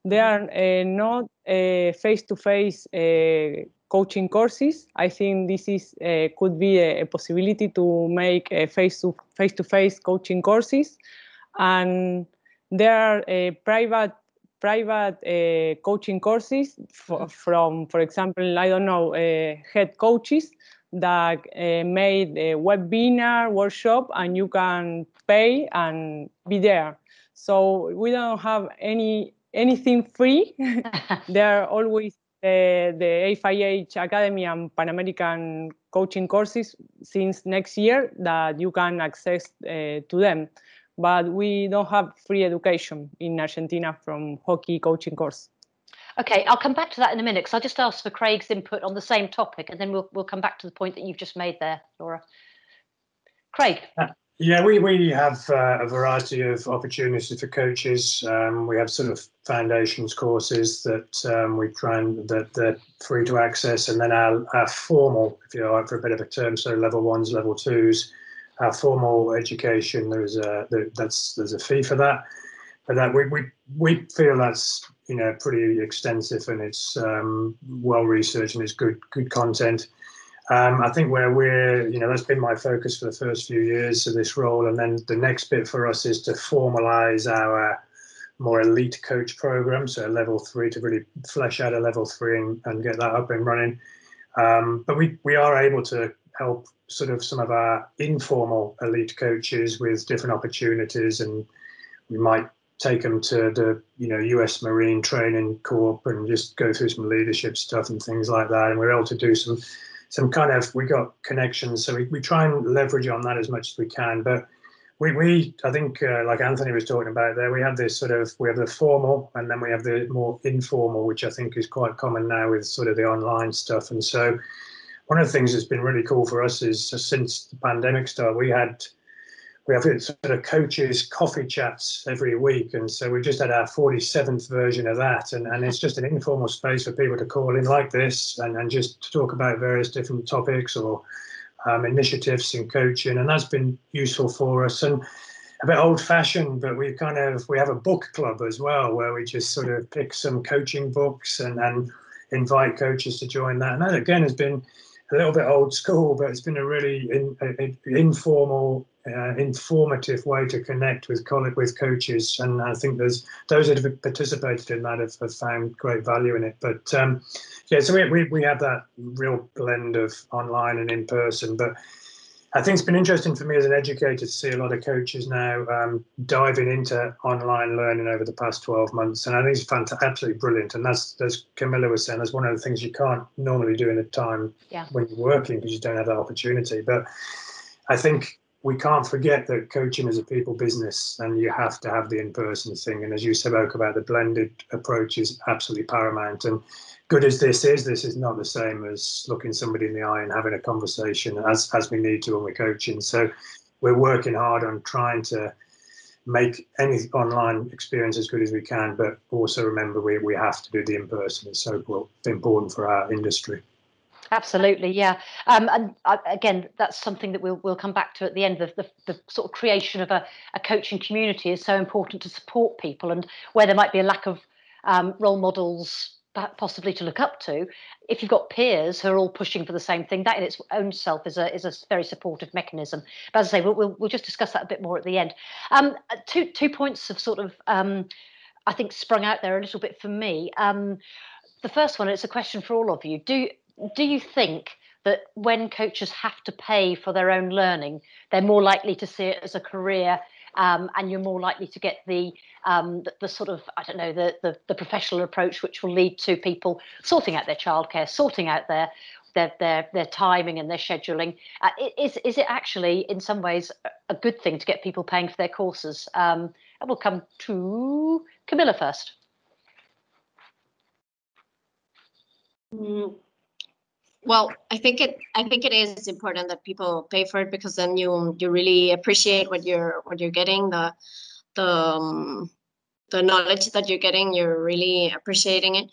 They are uh, not face-to-face coaching courses. I think this is could be a, a, possibility to make face to face to face coaching courses, and there are private private uh, coaching courses for, mm-hmm. from, for example, I don't know, uh, head coaches that uh, made a webinar workshop and you can pay and be there. So we don't have any anything free. there are always uh, the FIH Academy and Pan American coaching courses since next year that you can access uh, to them but we don't have free education in Argentina from hockey coaching course. Okay, I'll come back to that in a minute because I'll just asked for Craig's input on the same topic, and then we'll we'll come back to the point that you've just made there, Laura. Craig. Uh, yeah, we we have uh, a variety of opportunities for coaches. Um, we have sort of foundations courses that um, we try and that they're free to access, and then our, our formal, if you like, for a bit of a term, so level ones, level twos our formal education, there's a there, that's there's a fee for that, but that we we we feel that's you know pretty extensive and it's um, well researched and it's good good content. Um, I think where we're, you know, that's been my focus for the first few years of this role, and then the next bit for us is to formalise our more elite coach program, so level three to really flesh out a level three and, and get that up and running. Um, but we we are able to help sort of some of our informal elite coaches with different opportunities. And we might take them to the you know US Marine Training Corps and just go through some leadership stuff and things like that. And we're able to do some some kind of we got connections. So we, we try and leverage on that as much as we can. But we, we I think uh, like Anthony was talking about there we have this sort of we have the formal and then we have the more informal which I think is quite common now with sort of the online stuff. And so one of the things that's been really cool for us is uh, since the pandemic started, we had we have sort of coaches coffee chats every week, and so we just had our 47th version of that, and, and it's just an informal space for people to call in like this and, and just talk about various different topics or um, initiatives in coaching, and that's been useful for us. And a bit old fashioned, but we kind of we have a book club as well where we just sort of pick some coaching books and and invite coaches to join that. And that again has been a little bit old school, but it's been a really in, a, a informal, uh, informative way to connect with colleagues, with coaches, and I think there's those that have participated in that have, have found great value in it. But um, yeah, so we, we we have that real blend of online and in person, but I think it's been interesting for me as an educator to see a lot of coaches now um, diving into online learning over the past 12 months. And I think it's fantastic, absolutely brilliant. And that's, as Camila was saying, that's one of the things you can't normally do in a time yeah. when you're working because you don't have that opportunity. But I think we can't forget that coaching is a people business and you have to have the in-person thing. And as you spoke about, the blended approach is absolutely paramount. And good as this is, this is not the same as looking somebody in the eye and having a conversation as as we need to when we're coaching. So we're working hard on trying to make any online experience as good as we can, but also remember we, we have to do the in person. It's so important for our industry. Absolutely, yeah. Um, and uh, again, that's something that we'll we'll come back to at the end. Of the, the sort of creation of a, a coaching community is so important to support people, and where there might be a lack of um, role models possibly to look up to if you've got peers who are all pushing for the same thing that in its own self is a is a very supportive mechanism but as i say we'll, we'll, we'll just discuss that a bit more at the end um, two two points have sort of um, i think sprung out there a little bit for me um, the first one it's a question for all of you do do you think that when coaches have to pay for their own learning they're more likely to see it as a career um, and you're more likely to get the, um, the, the sort of I don't know the, the, the professional approach, which will lead to people sorting out their childcare, sorting out their their their, their timing and their scheduling. Uh, is is it actually in some ways a good thing to get people paying for their courses? Um, we'll come to Camila first. Mm, well, I think it. I think it is important that people pay for it because then you you really appreciate what you're what you're getting. The the um, the knowledge that you're getting, you're really appreciating it.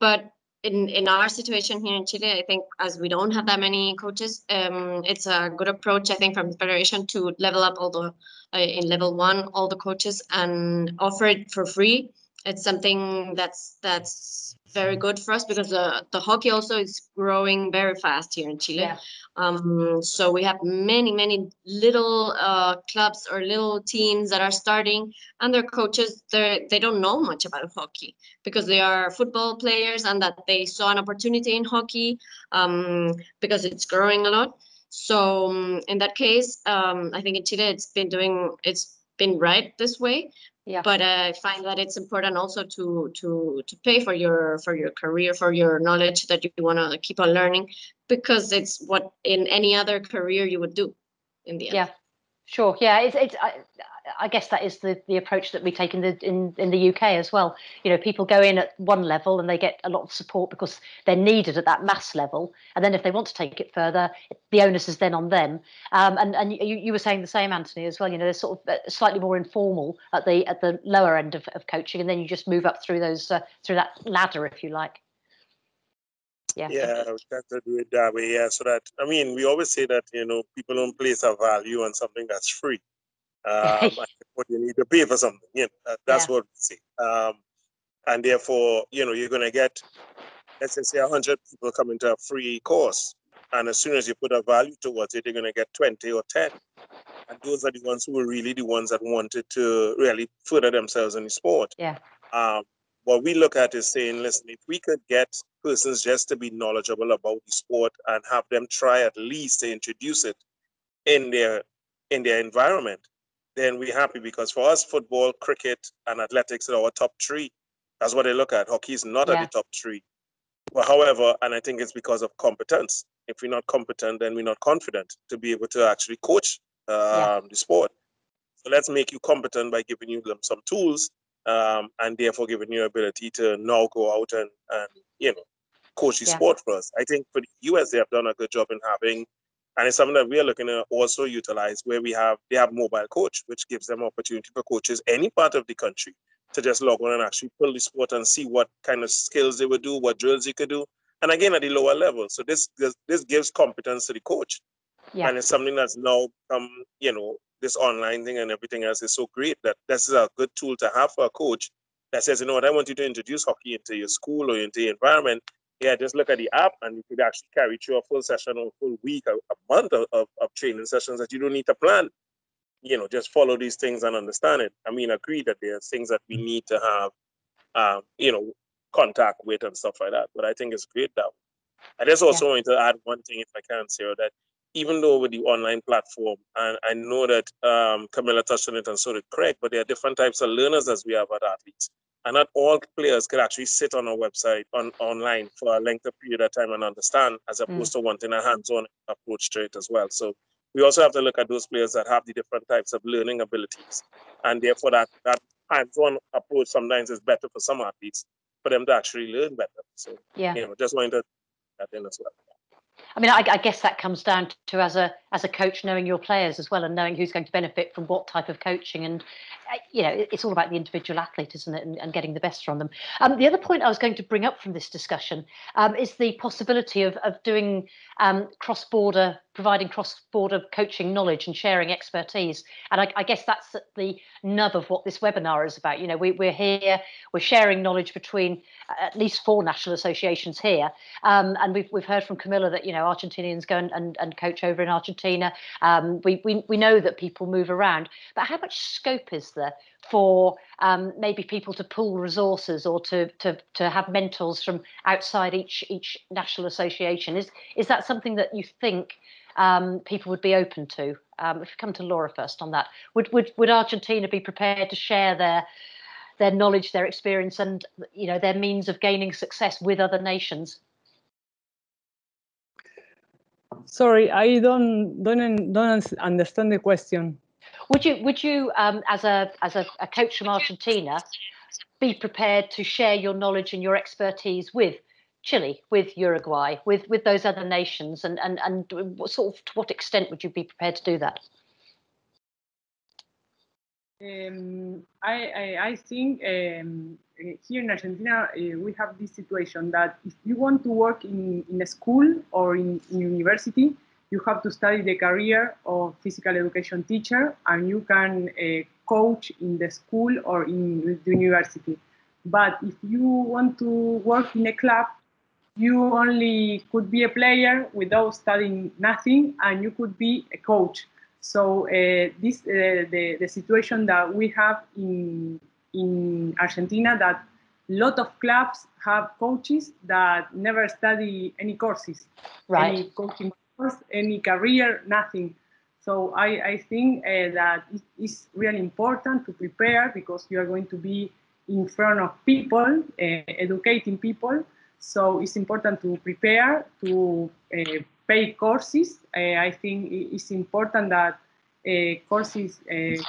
But in in our situation here in Chile, I think as we don't have that many coaches, um, it's a good approach. I think from the federation to level up all the uh, in level one all the coaches and offer it for free. It's something that's that's very good for us because the, the hockey also is growing very fast here in Chile. Yeah. Um, so we have many, many little uh, clubs or little teams that are starting, and their coaches they they don't know much about hockey because they are football players and that they saw an opportunity in hockey um, because it's growing a lot. So um, in that case, um, I think in Chile it's been doing it's been right this way Yeah. but I find that it's important also to to to pay for your for your career for your knowledge that you want to keep on learning because it's what in any other career you would do in the end. Yeah, sure. Yeah, it's, it's I, I guess that is the, the approach that we take in the in, in the UK as well. You know, people go in at one level and they get a lot of support because they're needed at that mass level, and then if they want to take it further, the onus is then on them. Um, and and you, you were saying the same, Anthony, as well. You know, they're sort of uh, slightly more informal at the at the lower end of, of coaching, and then you just move up through those uh, through that ladder, if you like. Yeah. Yeah, we to do it that way. Yeah, so that I mean, we always say that you know people don't place a value on something that's free. Um, but you need to pay for something. You know, that- that's Yeah. what we see. Um, and therefore, you know, you're gonna get, let's just say, hundred people coming to a free course, and as soon as you put a value towards it, you're gonna get twenty or ten. And those are the ones who were really the ones that wanted to really further themselves in the sport. Yeah. Um, what we look at is saying, listen, if we could get persons just to be knowledgeable about the sport and have them try at least to introduce it in their in their environment, then we're happy because for us, football, cricket, and athletics are our top three. That's what they look at. Hockey is not Yeah. at the top three. But however, and I think it's because of competence. If we're not competent, then we're not confident to be able to actually coach um, Yeah. the sport. So let's make you competent by giving you them some tools, um, and therefore giving you ability to now go out and, and you know coach the Yeah. sport for us. I think for the US they have done a good job in having, and it's something that we are looking to also utilize where we have they have mobile coach, which gives them opportunity for coaches any part of the country to just log on and actually pull the sport and see what kind of skills they would do, what drills you could do, and again at the lower level. So this this, this gives competence to the coach Yeah. and it's something that's now come you know this online thing and everything else is so great that this is a good tool to have for a coach that says you know what i want you to introduce hockey into your school or into your environment yeah just look at the app and you could actually carry through a full session or a full week a, a month of, of, of training sessions that you don't need to plan. You know just follow these things and understand it. I mean agree that there's things that we need to have um, you know contact with and stuff like that but i think it's great that I just also want to add one thing, if I can, Sarah, that even though with the online platform, and I know that um, Camila touched on it and so did Craig, but there are different types of learners as we have at athletes. And not all players can actually sit on a website on online for a length of period of time and understand, as opposed to wanting a hands-on approach to it as well. So we also have to look at those players that have the different types of learning abilities. And therefore that, that hands-on approach sometimes is better for some athletes for them to actually learn better. So, Yeah. you know, just wanting to that in as well. I mean, I, I guess that comes down to as a as a coach knowing your players as well and knowing who's going to benefit from what type of coaching. And uh, you know, it- it's all about the individual athlete, isn't it, and, and getting the best from them. Um, the other point I was going to bring up from this discussion um, is the possibility of of doing um, cross border, providing cross border coaching knowledge and sharing expertise. And I, I guess that's the nub of what this webinar is about. You know, we, we're here, we're sharing knowledge between uh, at least four national associations here. Um, and we've, we've heard from Camila that, you know, Argentinians go and, and, and coach over in Argentina. Um, we, we, we know that people move around, but how much scope is there for um, maybe people to pool resources or to, to, to have mentors from outside each, each national association? Is, is that something that you think um, people would be open to? Um, if we come to Laura first on that, would, would, would Argentina be prepared to share their their knowledge, their experience, and you know their means of gaining success with other nations? Sorry, I don't don't don't understand the question. Would you would you um, as a as a, a coach from Argentina be prepared to share your knowledge and your expertise with Chile, with Uruguay, with with those other nations, and and and sort of to what extent would you be prepared to do that? Um, I, I, I, think um, here in Argentina, uh, we have this situation that if you want to work in, in a school or in, in university, you have to study the career of physical education teacher and you can uh, coach in the school or in the university. But if you want to work in a club, you only could be a player without studying nothing and you could be a coach. So uh, this uh, the, the situation that we have in, in Argentina that a lot of clubs have coaches that never study any courses, right. any coaching course, any career, nothing. So I, I think uh, that it is really important to prepare because you are going to be in front of people, uh, educating people. So it's important to prepare, to uh, pay courses. Uh, I think it's important that uh, courses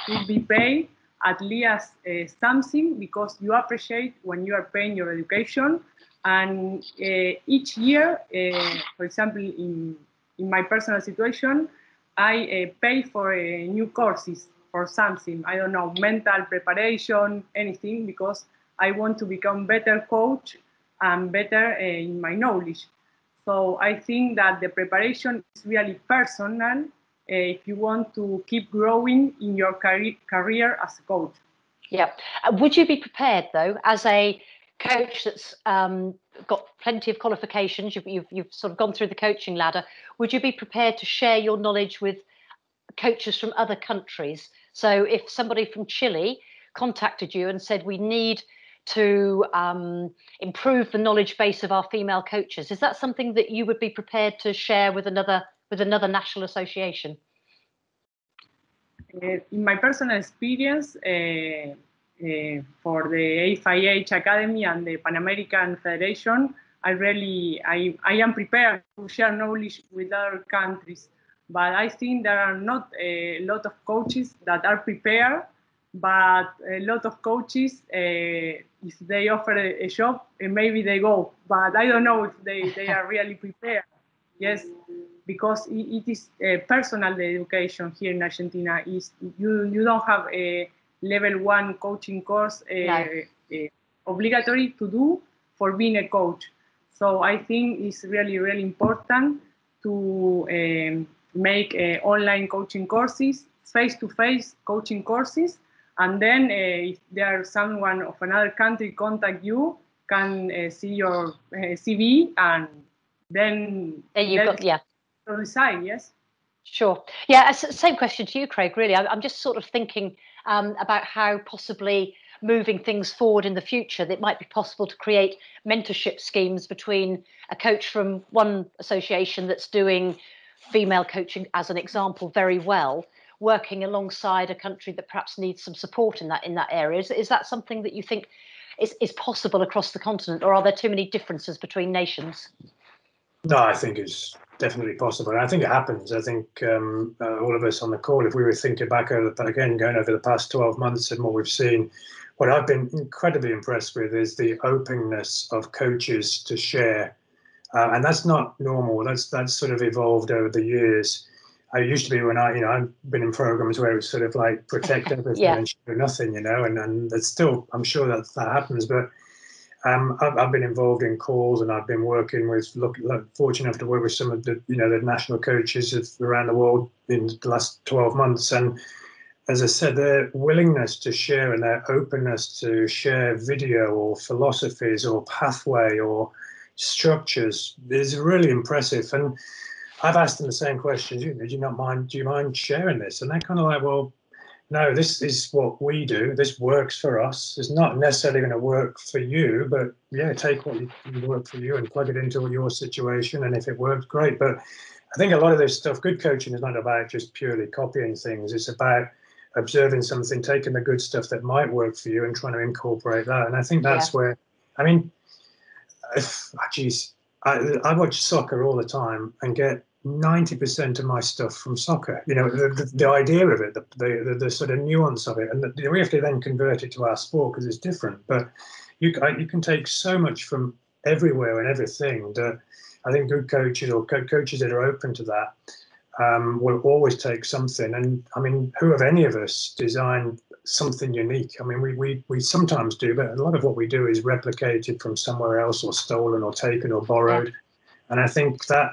could be paid at least something because you appreciate when you are paying your education. And each year, for example, in, in my personal situation, I pay for new courses or something. I don't know, mental preparation, anything, because I want to become better coach and better uh, in my knowledge. So I think that the preparation is really personal uh, if you want to keep growing in your career, career as a coach. Yeah. Uh, would you be prepared though, as a coach that's um, got plenty of qualifications, you've, you've, you've sort of gone through the coaching ladder, would you be prepared to share your knowledge with coaches from other countries? So if somebody from Chile contacted you and said, we need to um, improve the knowledge base of our female coaches. Is that something that you would be prepared to share with another with another national association? Uh, in my personal experience, uh, uh, for the FIH Academy and the Pan American Federation, I really I, I am prepared to share knowledge with other countries. But I think there are not a lot of coaches that are prepared but a lot of coaches, uh, if they offer a, a job, uh, maybe they go. But I don't know if they, they are really prepared. Yes, because it, it is uh, personal education here in Argentina. Is you you don't have a level one coaching course uh, no. Uh, obligatory to do for being a coach. So I think it's really really important to um, make uh, online coaching courses, face-to-face coaching courses and then uh, if there's someone of another country contact you, can uh, see your uh, CV and then then you've got yeah decide yes. Sure. Yeah. Same question to you, Craig. Really, I'm just sort of thinking um, about how possibly moving things forward in the future, that it might be possible to create mentorship schemes between a coach from one association that's doing female coaching, as an example, very well, working alongside a country that perhaps needs some support in that in that area. Is, is that something that you think is, is possible across the continent, or are there too many differences between nations? No, I think it's definitely possible. I think it happens. I think um, uh, all of us on the call, if we were thinking back over again, going over the past 12 months and what we've seen, what I've been incredibly impressed with is the openness of coaches to share. Uh, and that's not normal. That's that's sort of evolved over the years. I used to be when I, you know, I've been in programs where it's sort of like protect everything yeah. and show nothing, you know, and and it's still, I'm sure that that happens, but um, I've, I've been involved in calls and I've been working with, look, look, fortunate enough to work with some of the, you know, the national coaches of, around the world in the last 12 months. And as I said, their willingness to share and their openness to share video or philosophies or pathway or structures is really impressive. And I've asked them the same questions. You, do you not mind? Do you mind sharing this? And they're kind of like, well, no, this is what we do. This works for us. It's not necessarily going to work for you, but yeah, take what you, work for you and plug it into your situation. And if it works, great. But I think a lot of this stuff, good coaching is not about just purely copying things. It's about observing something, taking the good stuff that might work for you and trying to incorporate that. And I think that's yeah. where, I mean, oh, geez, I, I watch soccer all the time and get 90% of my stuff from soccer. You know, the, the, the idea of it, the, the, the, sort of nuance of it, and the, we have to then convert it to our sport because it's different. But you, you can take so much from everywhere and everything that I think good coaches or co- coaches that are open to that um, will always take something. And I mean, who have any of us designed something unique? I mean, we, we, we sometimes do, but a lot of what we do is replicated from somewhere else or stolen or taken or borrowed. Yeah. And I think that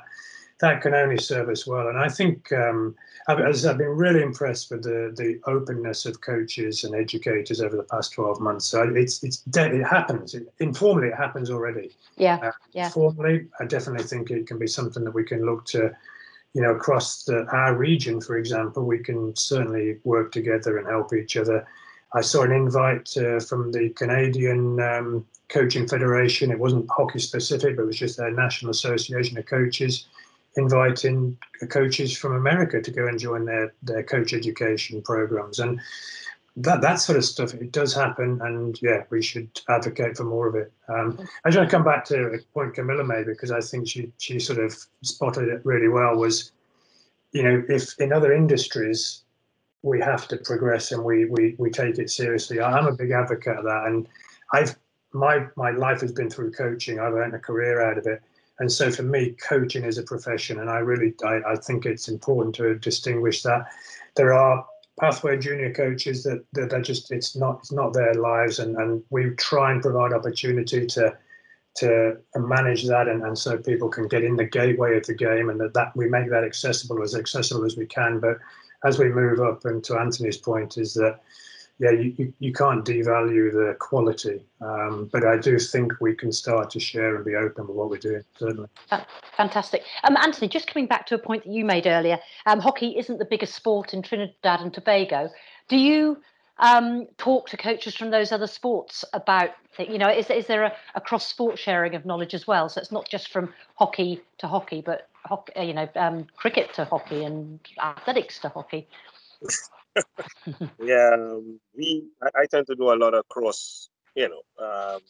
that can only serve us well. And I think, um, I've, as I've been really impressed with the the openness of coaches and educators over the past 12 months. So it's it's it happens. It, informally, it happens already. Yeah. Uh, yeah. Formally, I definitely think it can be something that we can look to you know, across the, our region, for example, we can certainly work together and help each other. I saw an invite uh, from the Canadian um, Coaching Federation. It wasn't hockey specific, but it was just their National Association of Coaches inviting coaches from America to go and join their, their coach education programs. And that that sort of stuff it does happen and yeah we should advocate for more of it. Um, i just want to come back to a point camila made because i think she she sort of spotted it really well was you know if in other industries we have to progress and we we, we take it seriously i'm a big advocate of that. And i've my my life has been through coaching. I've earned a career out of it and so for me coaching is a profession and i really i, I think it's important to distinguish that. There are pathway junior coaches that, that are just it's not it's not their lives and and we try and provide opportunity to to manage that and, and so people can get in the gateway of the game and that, that we make that accessible as accessible as we can. But as we move up and to anthony's point is that yeah, you, you, you, can't devalue the quality, um, but I do think we can start to share and be open with what we're doing, certainly. Fantastic. Um, Anthony, just coming back to a point that you made earlier, um, hockey isn't the biggest sport in Trinidad and Tobago. Do you um, talk to coaches from those other sports about, you know, is, is there a, a cross sport sharing of knowledge as well? So it's not just from hockey to hockey, but hockey, you know, um, cricket to hockey and athletics to hockey. Yeah, we I, I, tend to do a lot of cross, you know, um,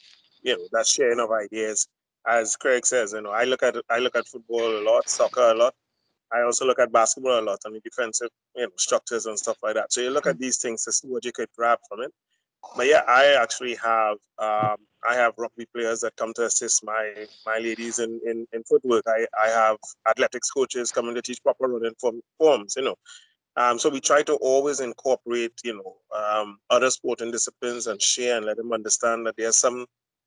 you know, that sharing of ideas. As Craig says, you know, I look at I look at football a lot, soccer a lot. I also look at basketball a lot and the defensive, you know, structures and stuff like that. So you look at these things to see what you could grab from it. But yeah, I actually have um, I have rugby players that come to assist my my ladies in, in, in footwork. I, I have athletics coaches coming to teach proper running forms, you know. Um, so we try to always incorporate, you know, um, other sporting disciplines and share and let them understand that there's some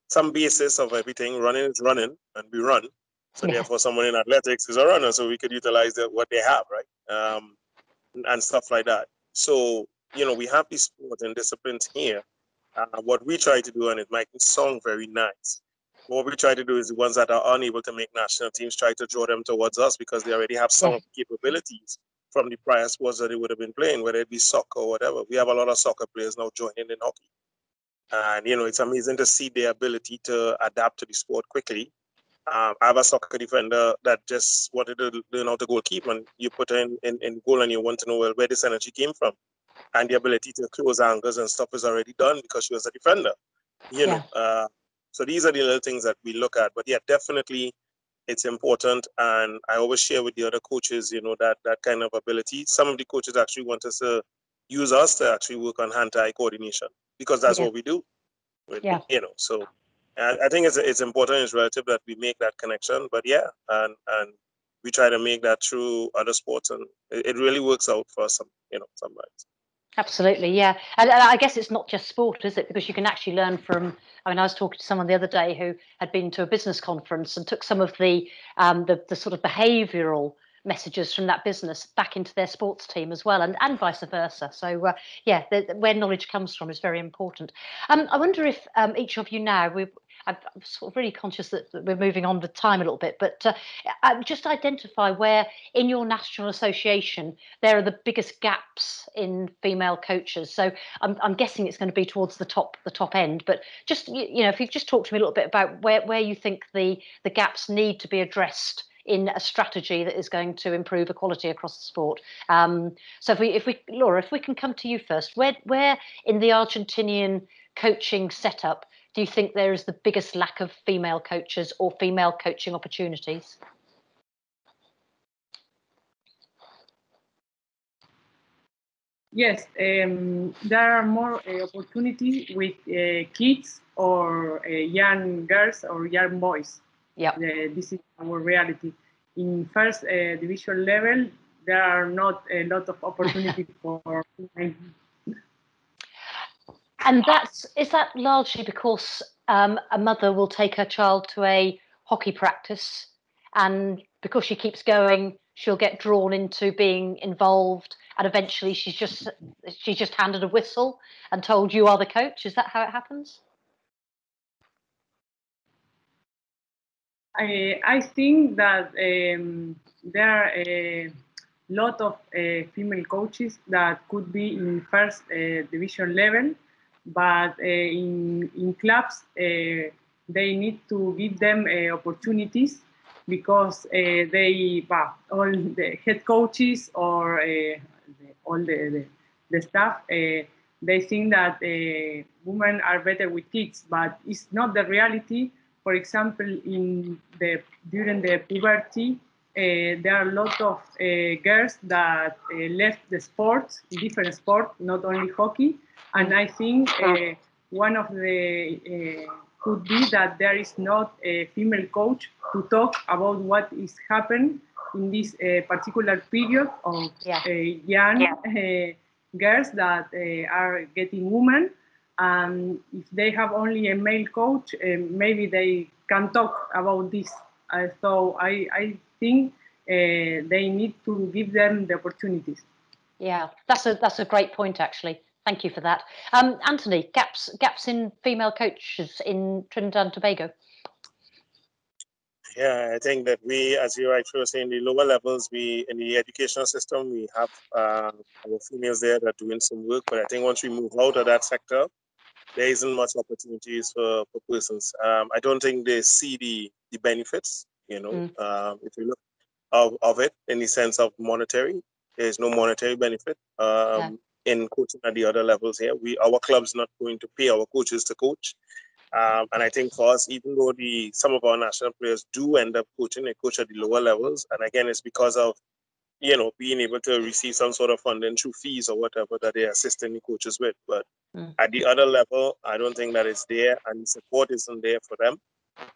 some basis of everything. Running is running, and we run. So yeah. therefore, someone in athletics is a runner, so we could utilize the, what they have, right? Um, and stuff like that. So you know, we have these sporting disciplines here. Uh, what we try to do, and it might sound very nice, what we try to do is the ones that are unable to make national teams try to draw them towards us because they already have some capabilities from the prior sports that they would have been playing, whether it be soccer or whatever. We have a lot of soccer players now joining in hockey. And, you know, it's amazing to see their ability to adapt to the sport quickly. Um, I have a soccer defender that just wanted to learn how to goalkeep, and you put her in, in, in goal and you want to know well, where this energy came from. And the ability to close angles and stuff is already done because she was a defender. You yeah. know, uh, so these are the little things that we look at. But yeah, definitely it's important and i always share with the other coaches you know that that kind of ability. Some of the coaches actually want us to use us to actually work on hand-eye coordination because that's what we do. Yeah. you know so I, think it's it's important it's relative that we make that connection but yeah and and we try to make that through other sports and it, it really works out for some you know sometimes Absolutely, yeah. And I guess it's not just sport, is it? Because you can actually learn from. I mean, I was talking to someone the other day who had been to a business conference and took some of the um, the, the sort of behavioural messages from that business back into their sports team as well, and, and vice versa. So, uh, yeah, the, where knowledge comes from is very important. Um, I wonder if um, each of you now, we I'm sort of really conscious that, we're moving on the time a little bit, but uh, just identify where in your national association there are the biggest gaps in female coaches. So I'm, I'm guessing it's going to be towards the top the top end, but just you, you know if you just talk to me a little bit about where where you think the the gaps need to be addressed in a strategy that is going to improve equality across the sport. Um, so if we, if we, Laura, if we can come to you first, where, where in the Argentinian coaching setup do you think there is the biggest lack of female coaches or female coaching opportunities? Yes, um, there are more uh, opportunities with uh, kids or uh, young girls or young boys. Yeah, this is our reality. In first uh, division level, there are not a lot of opportunities for and that's is that largely because um, a mother will take her child to a hockey practice and because she keeps going she'll get drawn into being involved and eventually she's just she's just handed a whistle and told you are the coach. Is that how it happens? I, I think that um, there are a lot of uh, female coaches that could be in first uh, division level, but uh, in, in clubs, uh, they need to give them uh, opportunities because uh, they, all the head coaches or all the, the, the staff, they think that women are better with kids, but it's not the reality for example, in the during the puberty, uh, there are a lot of uh, girls that uh, left the sports, different sports, not only hockey. And I think uh, one of the uh, could be that there is not a female coach to talk about what is happening in this uh, particular period of Yeah. young Yeah. girls that are getting women and if they have only a male coach, uh, maybe they can talk about this. Uh, so I, I think uh, they need to give them the opportunities. Yeah, that's a that's a great point actually. Thank you for that. Um, Anthony, gaps gaps in female coaches in Trinidad and Tobago. Yeah, I think that we, as you rightly were saying, the lower levels, we in the educational system, we have uh, our females there that are doing some work. But I think once we move out of that sector, there isn't much opportunities for, for persons. Um, I don't think they see the, the benefits, you know, Mm. um, if you look of, of it in the sense of monetary, there's no monetary benefit um, in coaching at the other levels here. We Our club's not going to pay our coaches to coach. Um, and I think for us, even though the some of our national players do end up coaching, they coach at the lower levels. And again, it's because of you know, being able to receive some sort of funding through fees or whatever that they're assisting the coaches with. But Mm. at the other level, I don't think that it's there and the support isn't there for them.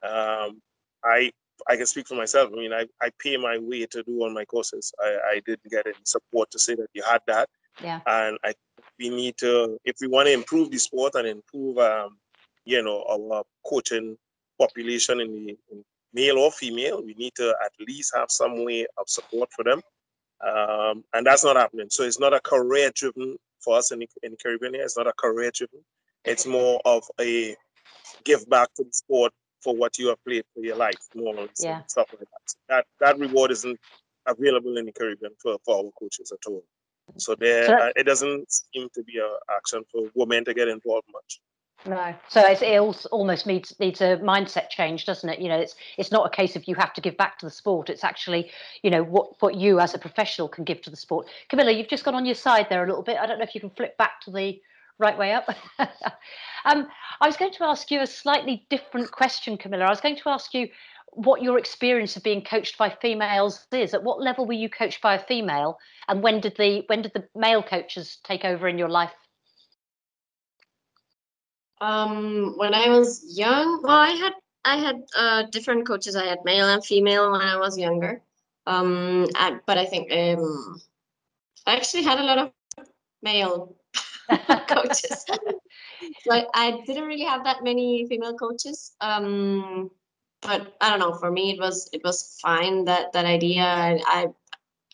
Um, I I can speak for myself. I mean, I, I pay my way to do all my courses. I, I didn't get any support to say that you had that. Yeah. And I we need to, if we want to improve the sport and improve, um, you know, our coaching population in the in male or female, we need to at least have some way of support for them um, and that's not happening. So it's not a career driven for us in the, in Caribbean. It's not a career driven. It's more of a give back to the sport for what you have played for your life, more or less, Yeah. stuff like that. So that that reward isn't available in the Caribbean for, for our coaches at all. So there, So uh, it doesn't seem to be a action for women to get involved much. No, so it's, it almost needs needs a mindset change, doesn't it? You know, it's it's not a case of you have to give back to the sport. It's actually, you know, what what you as a professional can give to the sport. Camila, you've just gone on your side there a little bit. I don't know if you can flip back to the right way up. um, I was going to ask you a slightly different question, Camila. I was going to ask you what your experience of being coached by females is. At what level were you coached by a female, and when did the when did the male coaches take over in your life? Um, when I was young, well, I had I had uh, different coaches. I had male and female when I was younger. Um, and, but I think um, I actually had a lot of male coaches. so I, I didn't really have that many female coaches. Um, but I don't know. For me, it was it was fine that that idea. I, I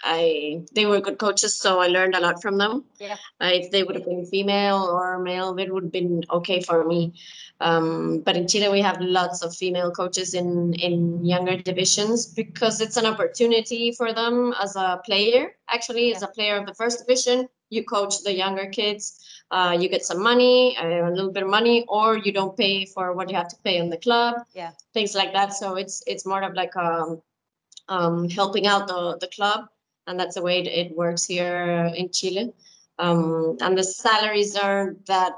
I they were good coaches, so I learned a lot from them. Yeah. Uh, if they would have been female or male, it would have been okay for me. Um, but in Chile, we have lots of female coaches in in younger divisions because it's an opportunity for them as a player. Actually, as a player of the first division, you coach the younger kids. Uh, you get some money, uh, a little bit of money, or you don't pay for what you have to pay on the club. Yeah. Things like that. So it's it's more of like um, um, helping out the the club and that's the way it, it works here in Chile. Um, and the salaries aren't that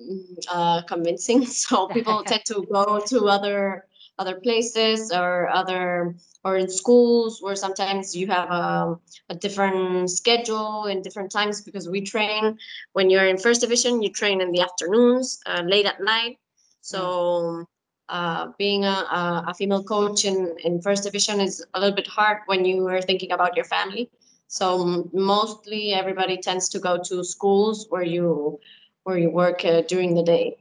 mm, uh, convincing, so people tend to go to other other places or other or in schools where sometimes you have a, a different schedule in different times because we train. When you're in first division you train in the afternoons uh, late at night. So uh, being a, a, female coach in, in first division is a little bit hard when you are thinking about your family. So mostly everybody tends to go to schools where you where you work uh, during the day.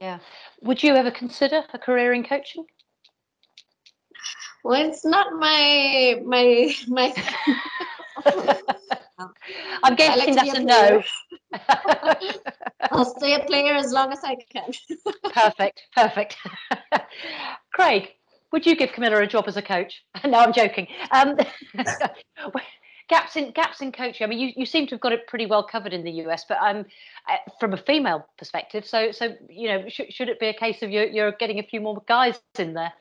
Yeah. Would you ever consider a career in coaching? Well, it's not my my my. I'm guessing like that's a, a no. I'll stay a player as long as I can. perfect, perfect. Craig, would you give Camila a job as a coach? no, I'm joking. Um, gaps in gaps in coaching. I mean, you, you seem to have got it pretty well covered in the US, but um, uh, from a female perspective, so so you know, sh- should it be a case of you're you're getting a few more guys in there?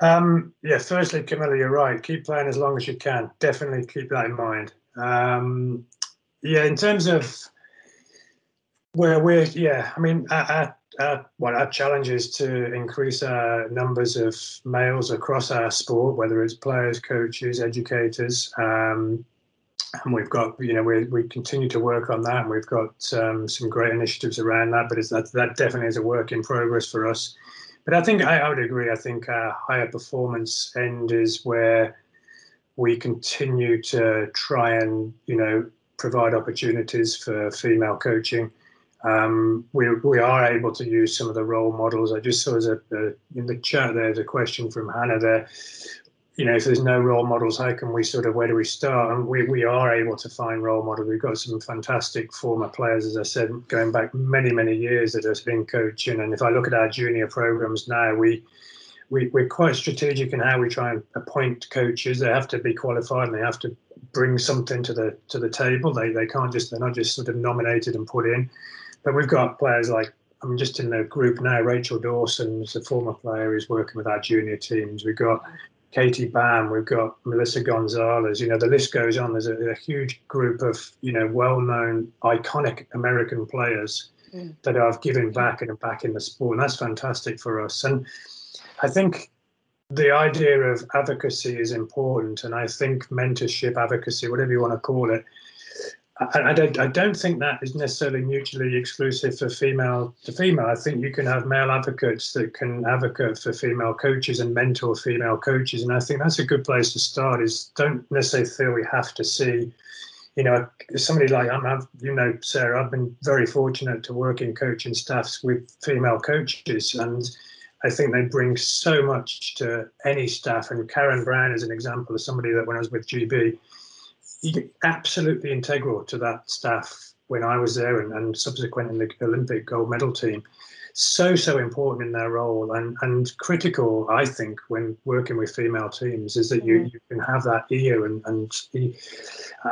Um, yeah, firstly, Camila, you're right. Keep playing as long as you can. Definitely keep that in mind. Um, yeah, in terms of where we're, yeah, I mean, our, our, well, our challenge is to increase our numbers of males across our sport, whether it's players, coaches, educators. Um, and we've got, you know, we, we continue to work on that, and we've got um, some great initiatives around that. But it's that that definitely is a work in progress for us. But I think I, I would agree. I think our higher performance end is where we continue to try and you know provide opportunities for female coaching. Um, we, we are able to use some of the role models. I just saw as a, a, in the chat there's a question from Hannah there you know, if there's no role models, how can we sort of where do we start? And we, we are able to find role models. We've got some fantastic former players, as I said, going back many, many years that have been coaching. And if I look at our junior programs now, we, we we're quite strategic in how we try and appoint coaches. They have to be qualified and they have to bring something to the to the table. They they can't just they're not just sort of nominated and put in. But we've got players like I'm just in the group now. Rachel Dawson is a former player who's working with our junior teams. We've got Katie Bam, we've got Melissa Gonzalez. You know, the list goes on. There's a, a huge group of you know well-known, iconic American players mm. that have given back and back in the sport, and that's fantastic for us. And I think the idea of advocacy is important, and I think mentorship, advocacy, whatever you want to call it, I, don't, I don't think that is necessarily mutually exclusive for female to female. I think you can have male advocates that can advocate for female coaches and mentor female coaches, and I think that's a good place to start. Is don't necessarily feel we have to see, you know, somebody like I'm, I've, you know, Sarah. I've been very fortunate to work in coaching staffs with female coaches, and I think they bring so much to any staff. And Karen Brown is an example of somebody that when I was with GB absolutely integral to that staff when I was there and, and subsequent in the Olympic gold medal team. So, so important in their role and, and critical, I think, when working with female teams is that you, mm. you can have that ear and and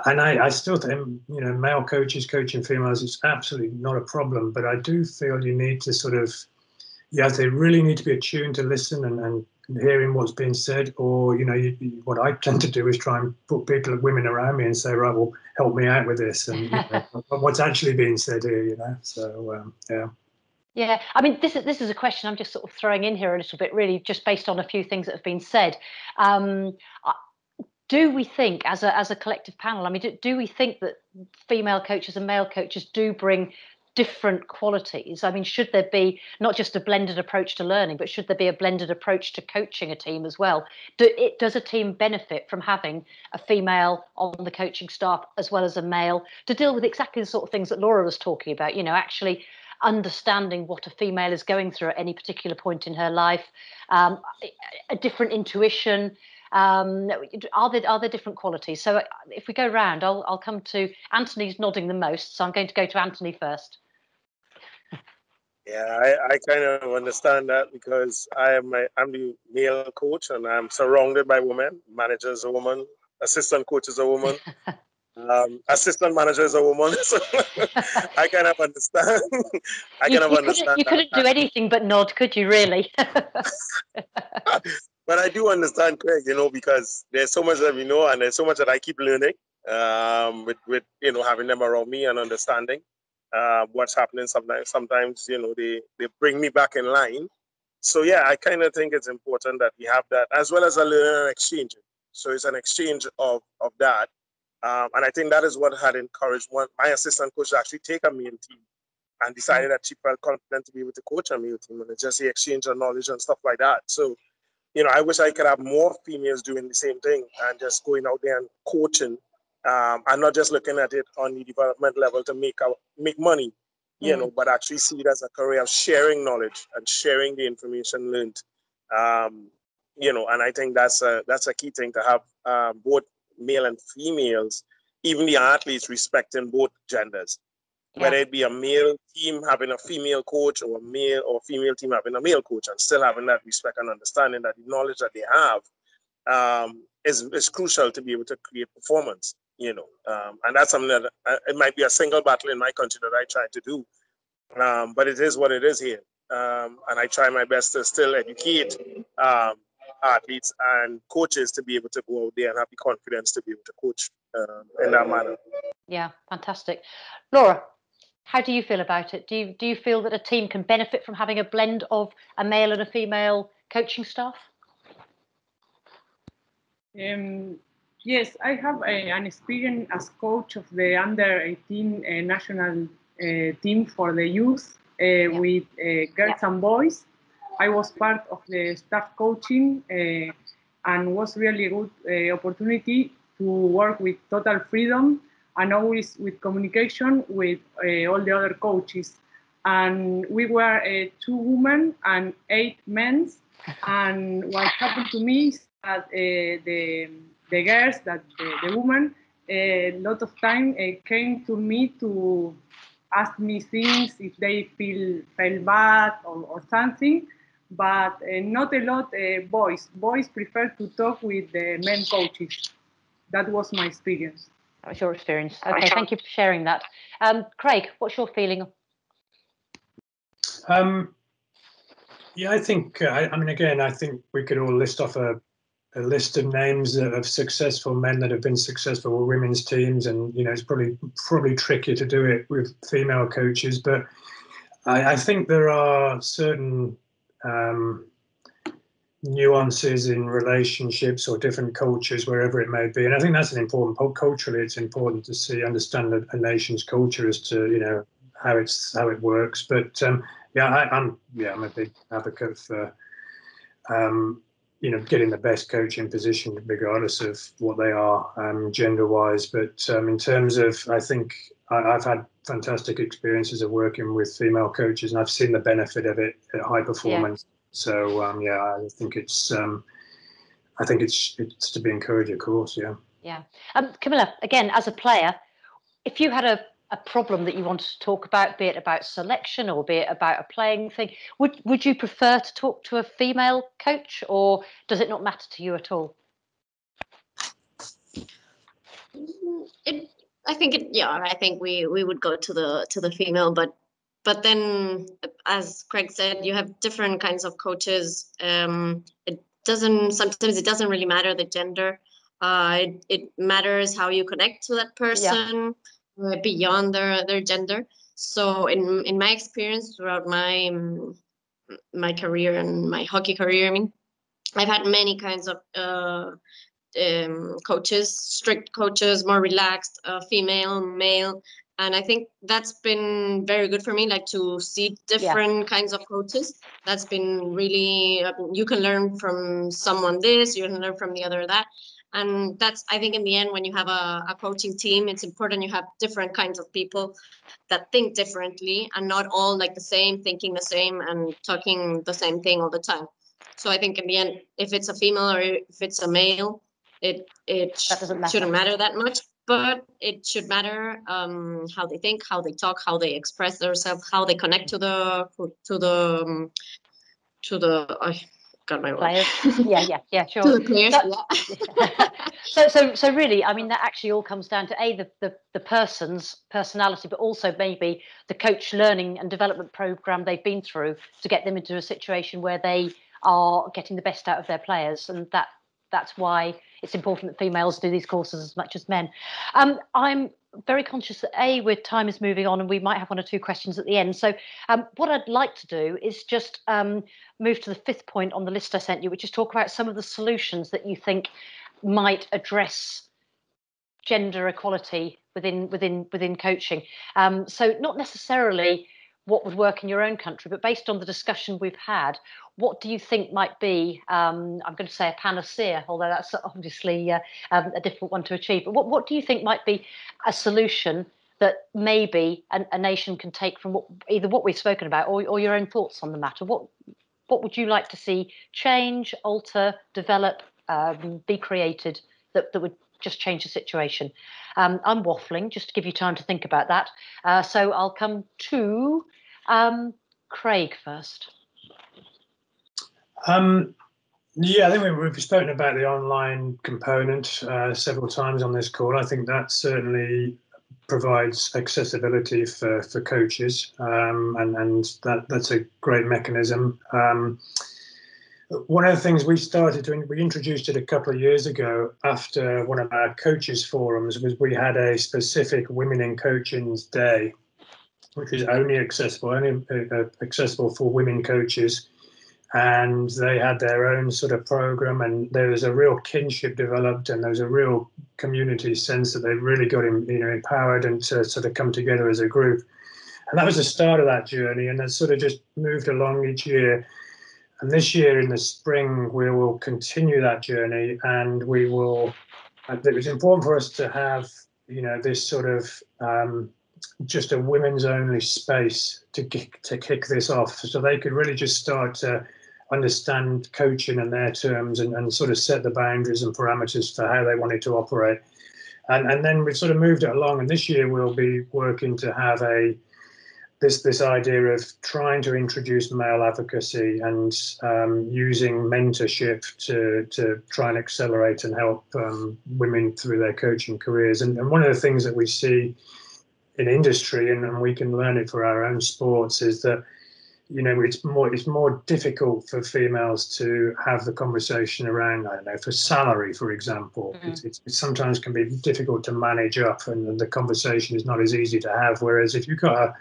and I, I still think you know male coaches coaching females is absolutely not a problem, but I do feel you need to sort of yeah, they really need to be attuned to listen and, and hearing what's being said, or you know, you, you, what I tend to do is try and put people, women around me, and say, right, well, help me out with this, and you know, what's actually being said here, you know. So um, yeah. Yeah, I mean, this is this is a question I'm just sort of throwing in here a little bit, really, just based on a few things that have been said. Um, do we think, as a as a collective panel, I mean, do, do we think that female coaches and male coaches do bring different qualities? I mean, should there be not just a blended approach to learning, but should there be a blended approach to coaching a team as well? Do, it, does a team benefit from having a female on the coaching staff as well as a male to deal with exactly the sort of things that Laura was talking about? You know, actually understanding what a female is going through at any particular point in her life, um, a different intuition. Um, are there are there different qualities? So if we go round, I'll I'll come to Anthony's nodding the most, so I'm going to go to Anthony first. Yeah, I, I kind of understand that because I am a, I'm the male coach and I'm surrounded by women. Manager is a woman, assistant coach is a woman, um, assistant manager is a woman. So I kind of understand. I kind of you understand. You couldn't do anything but nod, could you? Really? but I do understand, Craig. You know, because there's so much that we know, and there's so much that I keep learning um, with with you know having them around me and understanding uh, what's happening. Sometimes, sometimes you know they they bring me back in line. So yeah, I kind of think it's important that we have that as well as a learning exchange. So it's an exchange of of that, um, and I think that is what had encouraged one my assistant coach to actually take a male team and decided that she felt confident to be able to coach a male team and just the exchange of knowledge and stuff like that. So you know, I wish I could have more females doing the same thing and just going out there and coaching, um, and not just looking at it on the development level to make make money, you mm. know, but actually see it as a career of sharing knowledge and sharing the information learned. Um, you know, and I think that's a that's a key thing to have uh, both male and females, even the athletes respecting both genders yeah. whether it be a male team having a female coach or a male or female team having a male coach and still having that respect and understanding that the knowledge that they have um, is, is crucial to be able to create performance, you know. Um, and that's something that uh, it might be a single battle in my country that I try to do. Um, but it is what it is here. Um, and I try my best to still educate um, athletes and coaches to be able to go out there and have the confidence to be able to coach uh, in that manner. Yeah, fantastic. Laura, how do you feel about it? Do you do you feel that a team can benefit from having a blend of a male and a female coaching staff? Um, yes, I have a, an experience as coach of the under 18 uh, national uh, team for the youth uh, yeah. with uh, girls yeah. and boys. I was part of the staff coaching uh, and was really good uh, opportunity to work with total freedom and always with communication with uh, all the other coaches. And we were uh, two women and eight men. And what happened to me is that uh, the, the girls, that the, the women, a lot of time came to me to ask me things if they feel felt bad or, or something but uh, not a lot uh, boys. Boys prefer to talk with the men coaches. That was my experience. That was your experience. Okay, thank you for sharing that. Um, Craig, what's your feeling? Um, yeah, I think, uh, I, I, mean, again, I think we could all list off a, a list of names of successful men that have been successful with women's teams. And, you know, it's probably probably trickier to do it with female coaches. But I, I think there are certain um, nuances in relationships or different cultures, wherever it may be. And I think that's an important. Culturally, it's important to see, understand a, a nation's culture as to you know how it's how it works. But um, yeah, I, am yeah I'm a big advocate for um, you know getting the best coaching position regardless of what they are um, gender wise. But um, in terms of, I think I, have had fantastic experiences of working with female coaches, and I've seen the benefit of it at high performance. Yeah so um, yeah, I think it's um, I think it's it's to be encouraged, of course. Yeah. Yeah. Um, Camila, again, as a player, if you had a, a problem that you wanted to talk about, be it about selection or be it about a playing thing, would would you prefer to talk to a female coach, or does it not matter to you at all? It, I think it. Yeah, I think we we would go to the to the female, but but then as craig said you have different kinds of coaches um, it doesn't sometimes it doesn't really matter the gender uh, it, it matters how you connect to that person yeah. Uh, beyond their their gender. So in in my experience throughout my my career and my hockey career i mean i've had many kinds of uh, um, coaches strict coaches more relaxed uh, female male. And i think that's been very good for me like to see different yeah. kinds of coaches. That's been really uh, you can learn from someone this you can learn from the other that and that's i think in the end when you have a, a coaching team it's important you have different kinds of people that think differently and not all like the same thinking the same and talking the same thing all the time so i think in the end if it's a female or if it's a male it it shouldn't matter that much but it should matter um, how they think, how they talk, how they express themselves, how they connect to the to the um, to the. I got my players. yeah, yeah, yeah, sure. to the players, yeah. so, so, so really, I mean, that actually all comes down to a the, the the person's personality, but also maybe the coach learning and development program they've been through to get them into a situation where they are getting the best out of their players, and that that's why it's important that females do these courses as much as men. Um, I'm very conscious that a with time is moving on and we might have one or two questions at the end. So um, what i'd like to do is just um, move to the fifth point on the list i sent you which is talk about some of the solutions that you think might address gender equality within within within coaching. Um, so not necessarily what would work in your own country but based on the discussion we've had what do you think might be? Um, I'm going to say a panacea, although that's obviously uh, um, a difficult one to achieve. But what, what do you think might be a solution that maybe a, a nation can take from what, either what we've spoken about or, or your own thoughts on the matter? What what would you like to see change, alter, develop, um, be created that, that would just change the situation? Um, I'm waffling just to give you time to think about that. Uh, so I'll come to um, Craig first. Um, yeah, I think we, have spoken about the online component uh, several times on this call. I think that certainly provides accessibility for, for coaches, um, and, and that, that's a great mechanism. Um, one of the things we started to, we introduced it a couple of years ago after one of our coaches forums was we had a specific Women in Coaching's Day, which is only accessible, only uh, accessible for women coaches and they had their own sort of program and there was a real kinship developed and there was a real community sense that they really got you know empowered and to sort of come together as a group. And that was the start of that journey and that sort of just moved along each year. And this year in the spring we will continue that journey and we will it was important for us to have you know this sort of um, just a women's only space to kick, to kick this off so they could really just start to understand coaching and their terms and, and sort of set the boundaries and parameters for how they wanted to operate. And, and then we've sort of moved it along. And this year we'll be working to have a this this idea of trying to introduce male advocacy and um, using mentorship to to try and accelerate and help um, women through their coaching careers. And, and one of the things that we see in industry, and, and we can learn it for our own sports, is that you know it's more it's more difficult for females to have the conversation around i don't know for salary for example. Mm. it, it, it, sometimes can be difficult to manage up and the conversation is not as easy to have. Whereas if you've got a,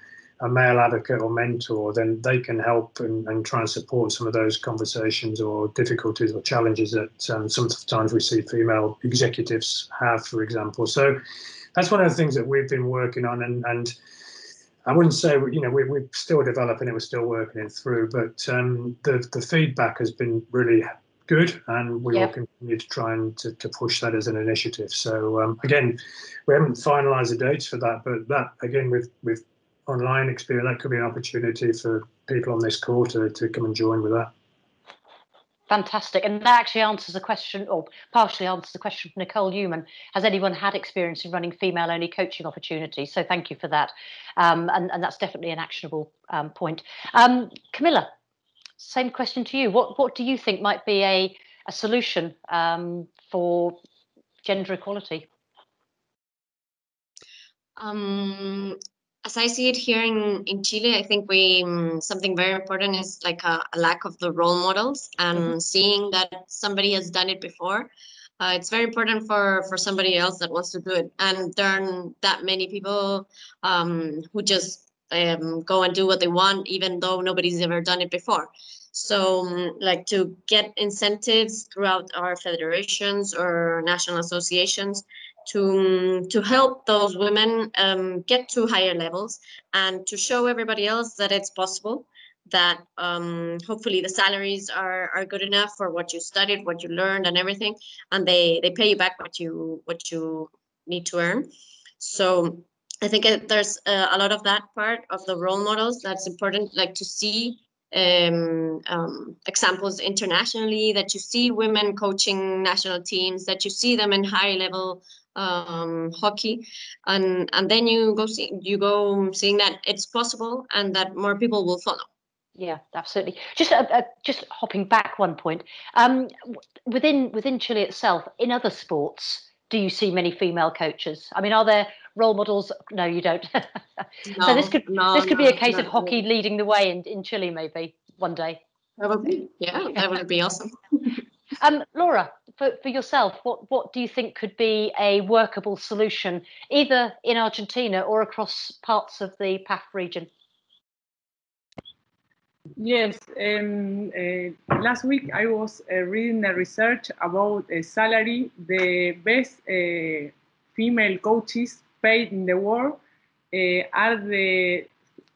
a male advocate or mentor then they can help and, and try and support some of those conversations or difficulties or challenges that um, sometimes we see female executives have for example. So that's one of the things that we've been working on and and I wouldn't say you know we, we're still developing it, we're still working it through, but um, the the feedback has been really good, and we yep. will continue to try and to, to push that as an initiative. So um, again, we haven't finalised the dates for that, but that again with with online experience, that could be an opportunity for people on this call to to come and join with that. Fantastic. And that actually answers the question, or partially answers the question from Nicole Newman. Has anyone had experience in running female only coaching opportunities? So thank you for that. Um, and, and that's definitely an actionable um, point. Um, Camila, same question to you. What, what do you think might be a, a solution um, for gender equality? Um, as I see it here in, in Chile, I think we um, something very important is like a, a, lack of the role models and mm-hmm. seeing that somebody has done it before. Uh, it's very important for for somebody else that wants to do it, and there aren't that many people um, who just um, go and do what they want, even though nobody's ever done it before. So, um, like to get incentives throughout our federations or national associations to to help those women um, get to higher levels and to show everybody else that it's possible that um, hopefully the salaries are, are good enough for what you studied what you learned and everything and they they pay you back what you what you need to earn. So i think there's a, a lot of that part of the role models that's important like to see um, um, examples internationally that you see women coaching national teams that you see them in high level um, hockey, and and then you go see you go seeing that it's possible and that more people will follow. Yeah, absolutely. Just uh, uh, just hopping back one point. Um, within within Chile itself, in other sports, do you see many female coaches? I mean, are there role models? No, you don't. no, so this could no, this could no, be a case of hockey leading the way in, in Chile, maybe one day. That would be yeah, that would be awesome. um, Laura, for, for yourself, what, what do you think could be a workable solution, either in Argentina or across parts of the PAHF region? Yes, um, uh, last week I was uh, reading a research about a salary. The best uh, female coaches paid in the world uh, are the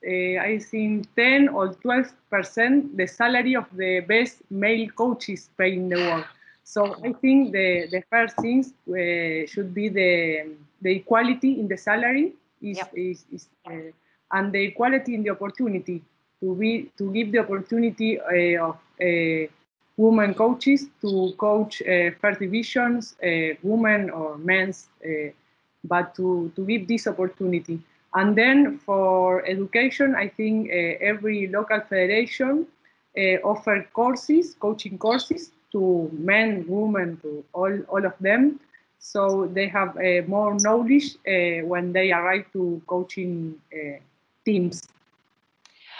uh, I think 10 or 12 percent the salary of the best male coaches paid in the world. So I think the, the first things uh, should be the, the equality in the salary is, Yep. is, is and the equality in the opportunity to be to give the opportunity uh, of uh, women coaches to coach uh, first divisions, uh, women or men's, uh, but to, to give this opportunity. And then for education, I think uh, every local federation uh, offer courses, coaching courses to men, women, to all, all of them. So they have uh, more knowledge when they arrive to coaching teams.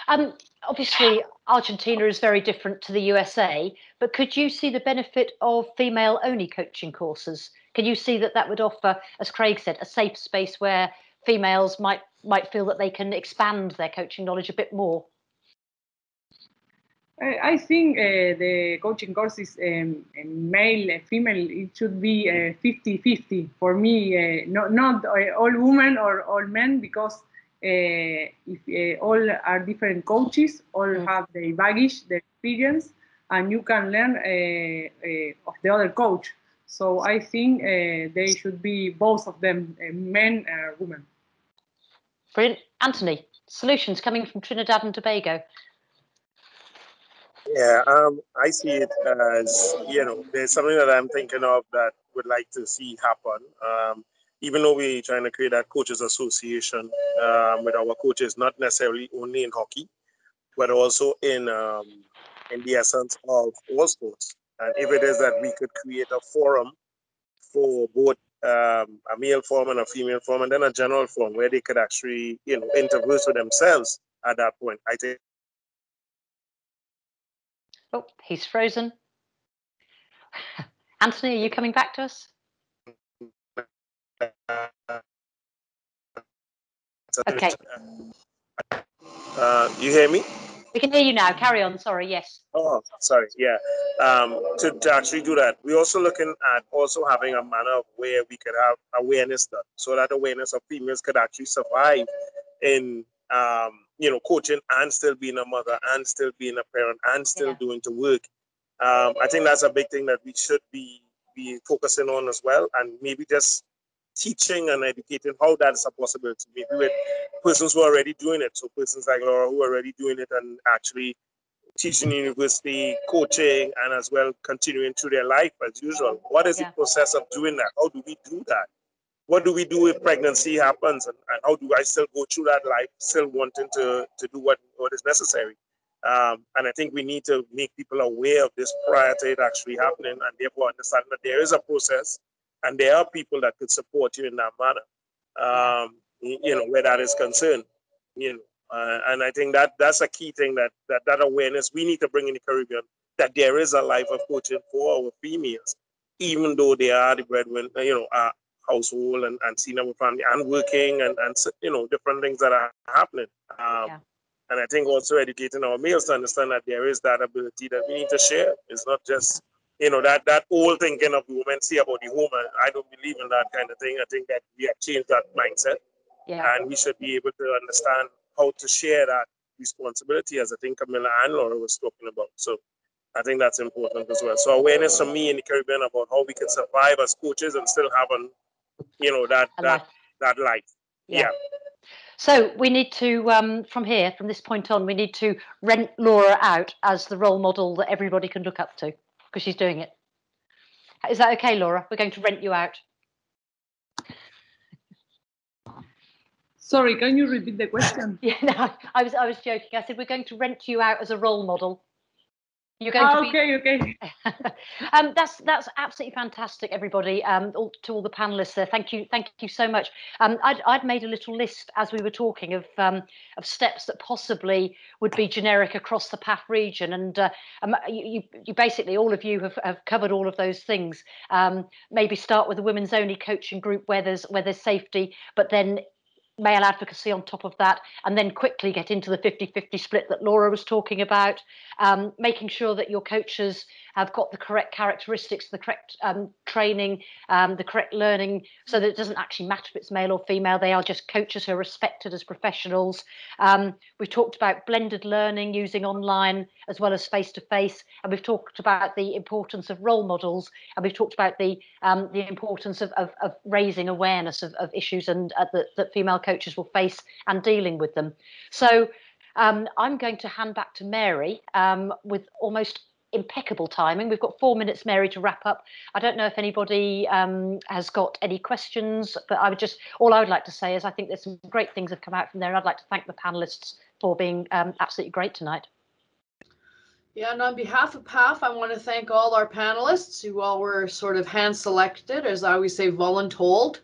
Um, obviously, Argentina is very different to the USA, but could you see the benefit of female-only coaching courses? Can you see that that would offer, as Craig said, a safe space where females might might feel that they can expand their coaching knowledge a bit more? I think uh, the coaching courses, um, male, and female, it should be uh, 50-50 for me. Uh, not not uh, all women or all men, because uh, if uh, all are different coaches, all Mm. have their baggage, their experience, and you can learn uh, uh, of the other coach. So I think uh, they should be both of them, uh, men and women. Brilliant, Anthony. Solutions coming from Trinidad and Tobago. Yeah, um, I see it as you know, there's something that I'm thinking of that would like to see happen. Um, even though we're trying to create that coaches association um, with our coaches, not necessarily only in hockey, but also in um, in the essence of all sports. And if it is that we could create a forum for both um, a male forum and a female forum, and then a general forum where they could actually, you know, interverse with themselves at that point, I think Oh, he's frozen. Anthony, are you coming back to us? Okay. Uh, you hear me? We can hear you now. Carry on. Sorry. Yes. Oh, sorry. Yeah. Um, to, to actually do that, we're also looking at also having a manner of where we could have awareness done, so that awareness of females could actually survive in, um, you know, coaching and still being a mother and still being a parent and still Yeah. doing to work. Um, I think that's a big thing that we should be be focusing on as well, and maybe just teaching and educating how that is a possibility. Maybe with persons who are already doing it, so persons like Laura who are already doing it and actually teaching university, coaching, and as well continuing through their life as usual. What is Yeah. the process of doing that? How do we do that? What do we do if pregnancy happens, and, and how do I still go through that life, still wanting to, to do what, what is necessary? Um, and I think we need to make people aware of this prior to it actually happening, and therefore understand that there is a process, and there are people that could support you in that manner. Um, you know, where that is concerned. You know, uh, and I think that that's a key thing that, that that awareness we need to bring in the Caribbean that there is a life of coaching for our females, even though they are the breadwinner, you know, uh, household and, and senior with family and working and, and you know different things that are happening. Um, Yeah. And I think also educating our males to understand that there is that ability that we need to share. It's not just you know that that old thinking of the woman see about the woman. I don't believe in that kind of thing. I think that we have changed that mindset Yeah. and we should be able to understand how to share that responsibility as I think Camila and Laura was talking about. So I think that's important as well. So awareness for me in the Caribbean about how we can survive as coaches and still have an, you know, that A that life. that life. Yeah. Yeah. So we need to, um, from here, from this point on, we need to rent Laura out as the role model that everybody can look up to because she's doing it. Is that okay, Laura? We're going to rent you out. Sorry, can you repeat the question? Yeah, no, I was I was joking. I said we're going to rent you out as a role model. You're going Ah, to be okay, okay. um, that's that's absolutely fantastic, everybody. Um, all, to all the panelists there, thank you, thank you so much. Um, I'd, I'd made a little list as we were talking of um, of steps that possibly would be generic across the PAHF region, and uh, um, you, you, you basically all of you have, have covered all of those things. Um, maybe start with a women's only coaching group where there's where there's safety, but then male advocacy on top of that, and then quickly get into the 50 50 split that Laura was talking about, um, making sure that your coaches have got the correct characteristics, the correct um, training, um, the correct learning, so that it doesn't actually matter if it's male or female. They are just coaches who are respected as professionals. Um, we've talked about blended learning using online as well as face to face, and we've talked about the importance of role models, and we've talked about the um, the importance of, of, of, raising awareness of, of issues and uh, that, that female coaches will face and dealing with them. So. Um, I'm going to hand back to Mary um, with almost impeccable timing. We've got four minutes, Mary, to wrap up. I don't know if anybody um, has got any questions, but I would just, all I would like to say is I think there's some great things have come out from there. And I'd like to thank the panelists for being um, absolutely great tonight. Yeah, and on behalf of PAHF, I want to thank all our panelists who all were sort of hand selected, as I always say, voluntold.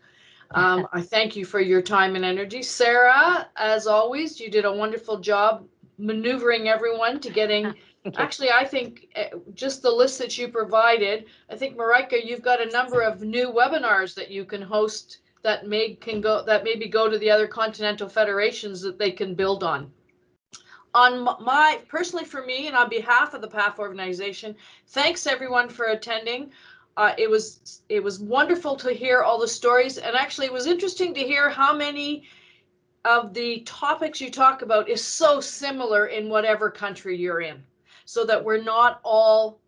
Um, I thank you for your time and energy. Sarah, as always, you did a wonderful job maneuvering everyone to getting Actually, I think eh, just the list that you provided, I think Marijke, you've got a number of new webinars that you can host that may can go that maybe go to the other continental federations that they can build on. On my personally for me and on behalf of the PAHF organization, thanks everyone for attending. Uh, it was it was wonderful to hear all the stories, and actually it was interesting to hear how many of the topics you talk about is so similar in whatever country you're in so that we're not all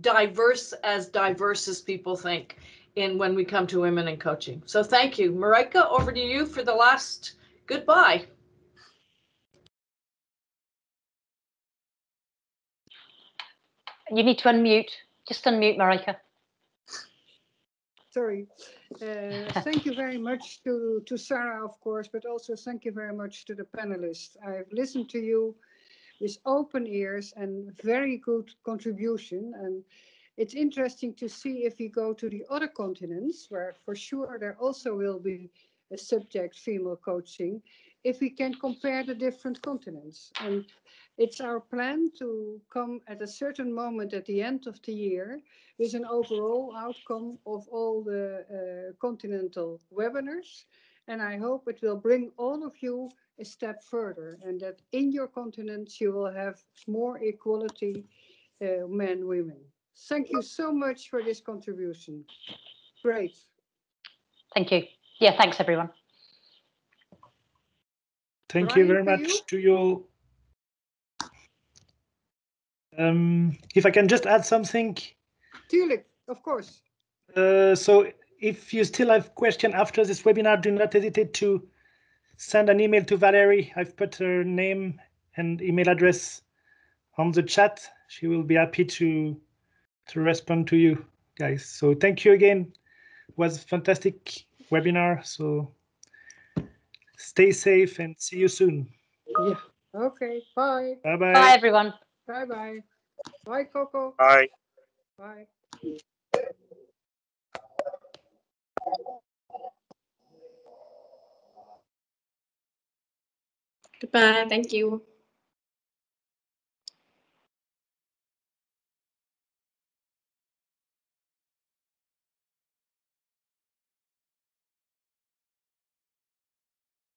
diverse as diverse as people think in when we come to women in coaching. So thank you. Marijke, over to you for the last goodbye. You need to unmute. Just unmute, Marijke. Sorry. Uh, thank you very much to, to Sarah, of course, but also thank you very much to the panelists. I've listened to you with open ears and very good contribution. And it's interesting to see if we go to the other continents, where for sure there also will be a subject female coaching, if we can compare the different continents. And it's our plan to come at a certain moment at the end of the year with an overall outcome of all the uh, continental webinars. And I hope it will bring all of you a step further and that in your continents you will have more equality uh, men women. Thank you so much for this contribution. Great. Thank you. Yeah thanks everyone thank Brian, you very much you? to you um, if i can just add something Tuurlijk, of course uh, so if you still have question after this webinar do not hesitate to send an email to Valerie. I've put her name and email address on the chat. She will be happy to to respond to you guys. So thank you again. It was a fantastic webinar. So stay safe and see you soon. Yeah. Okay. Bye. Bye bye. Bye everyone. Bye bye. Bye Coco. Bye. Bye. Goodbye. Thank you.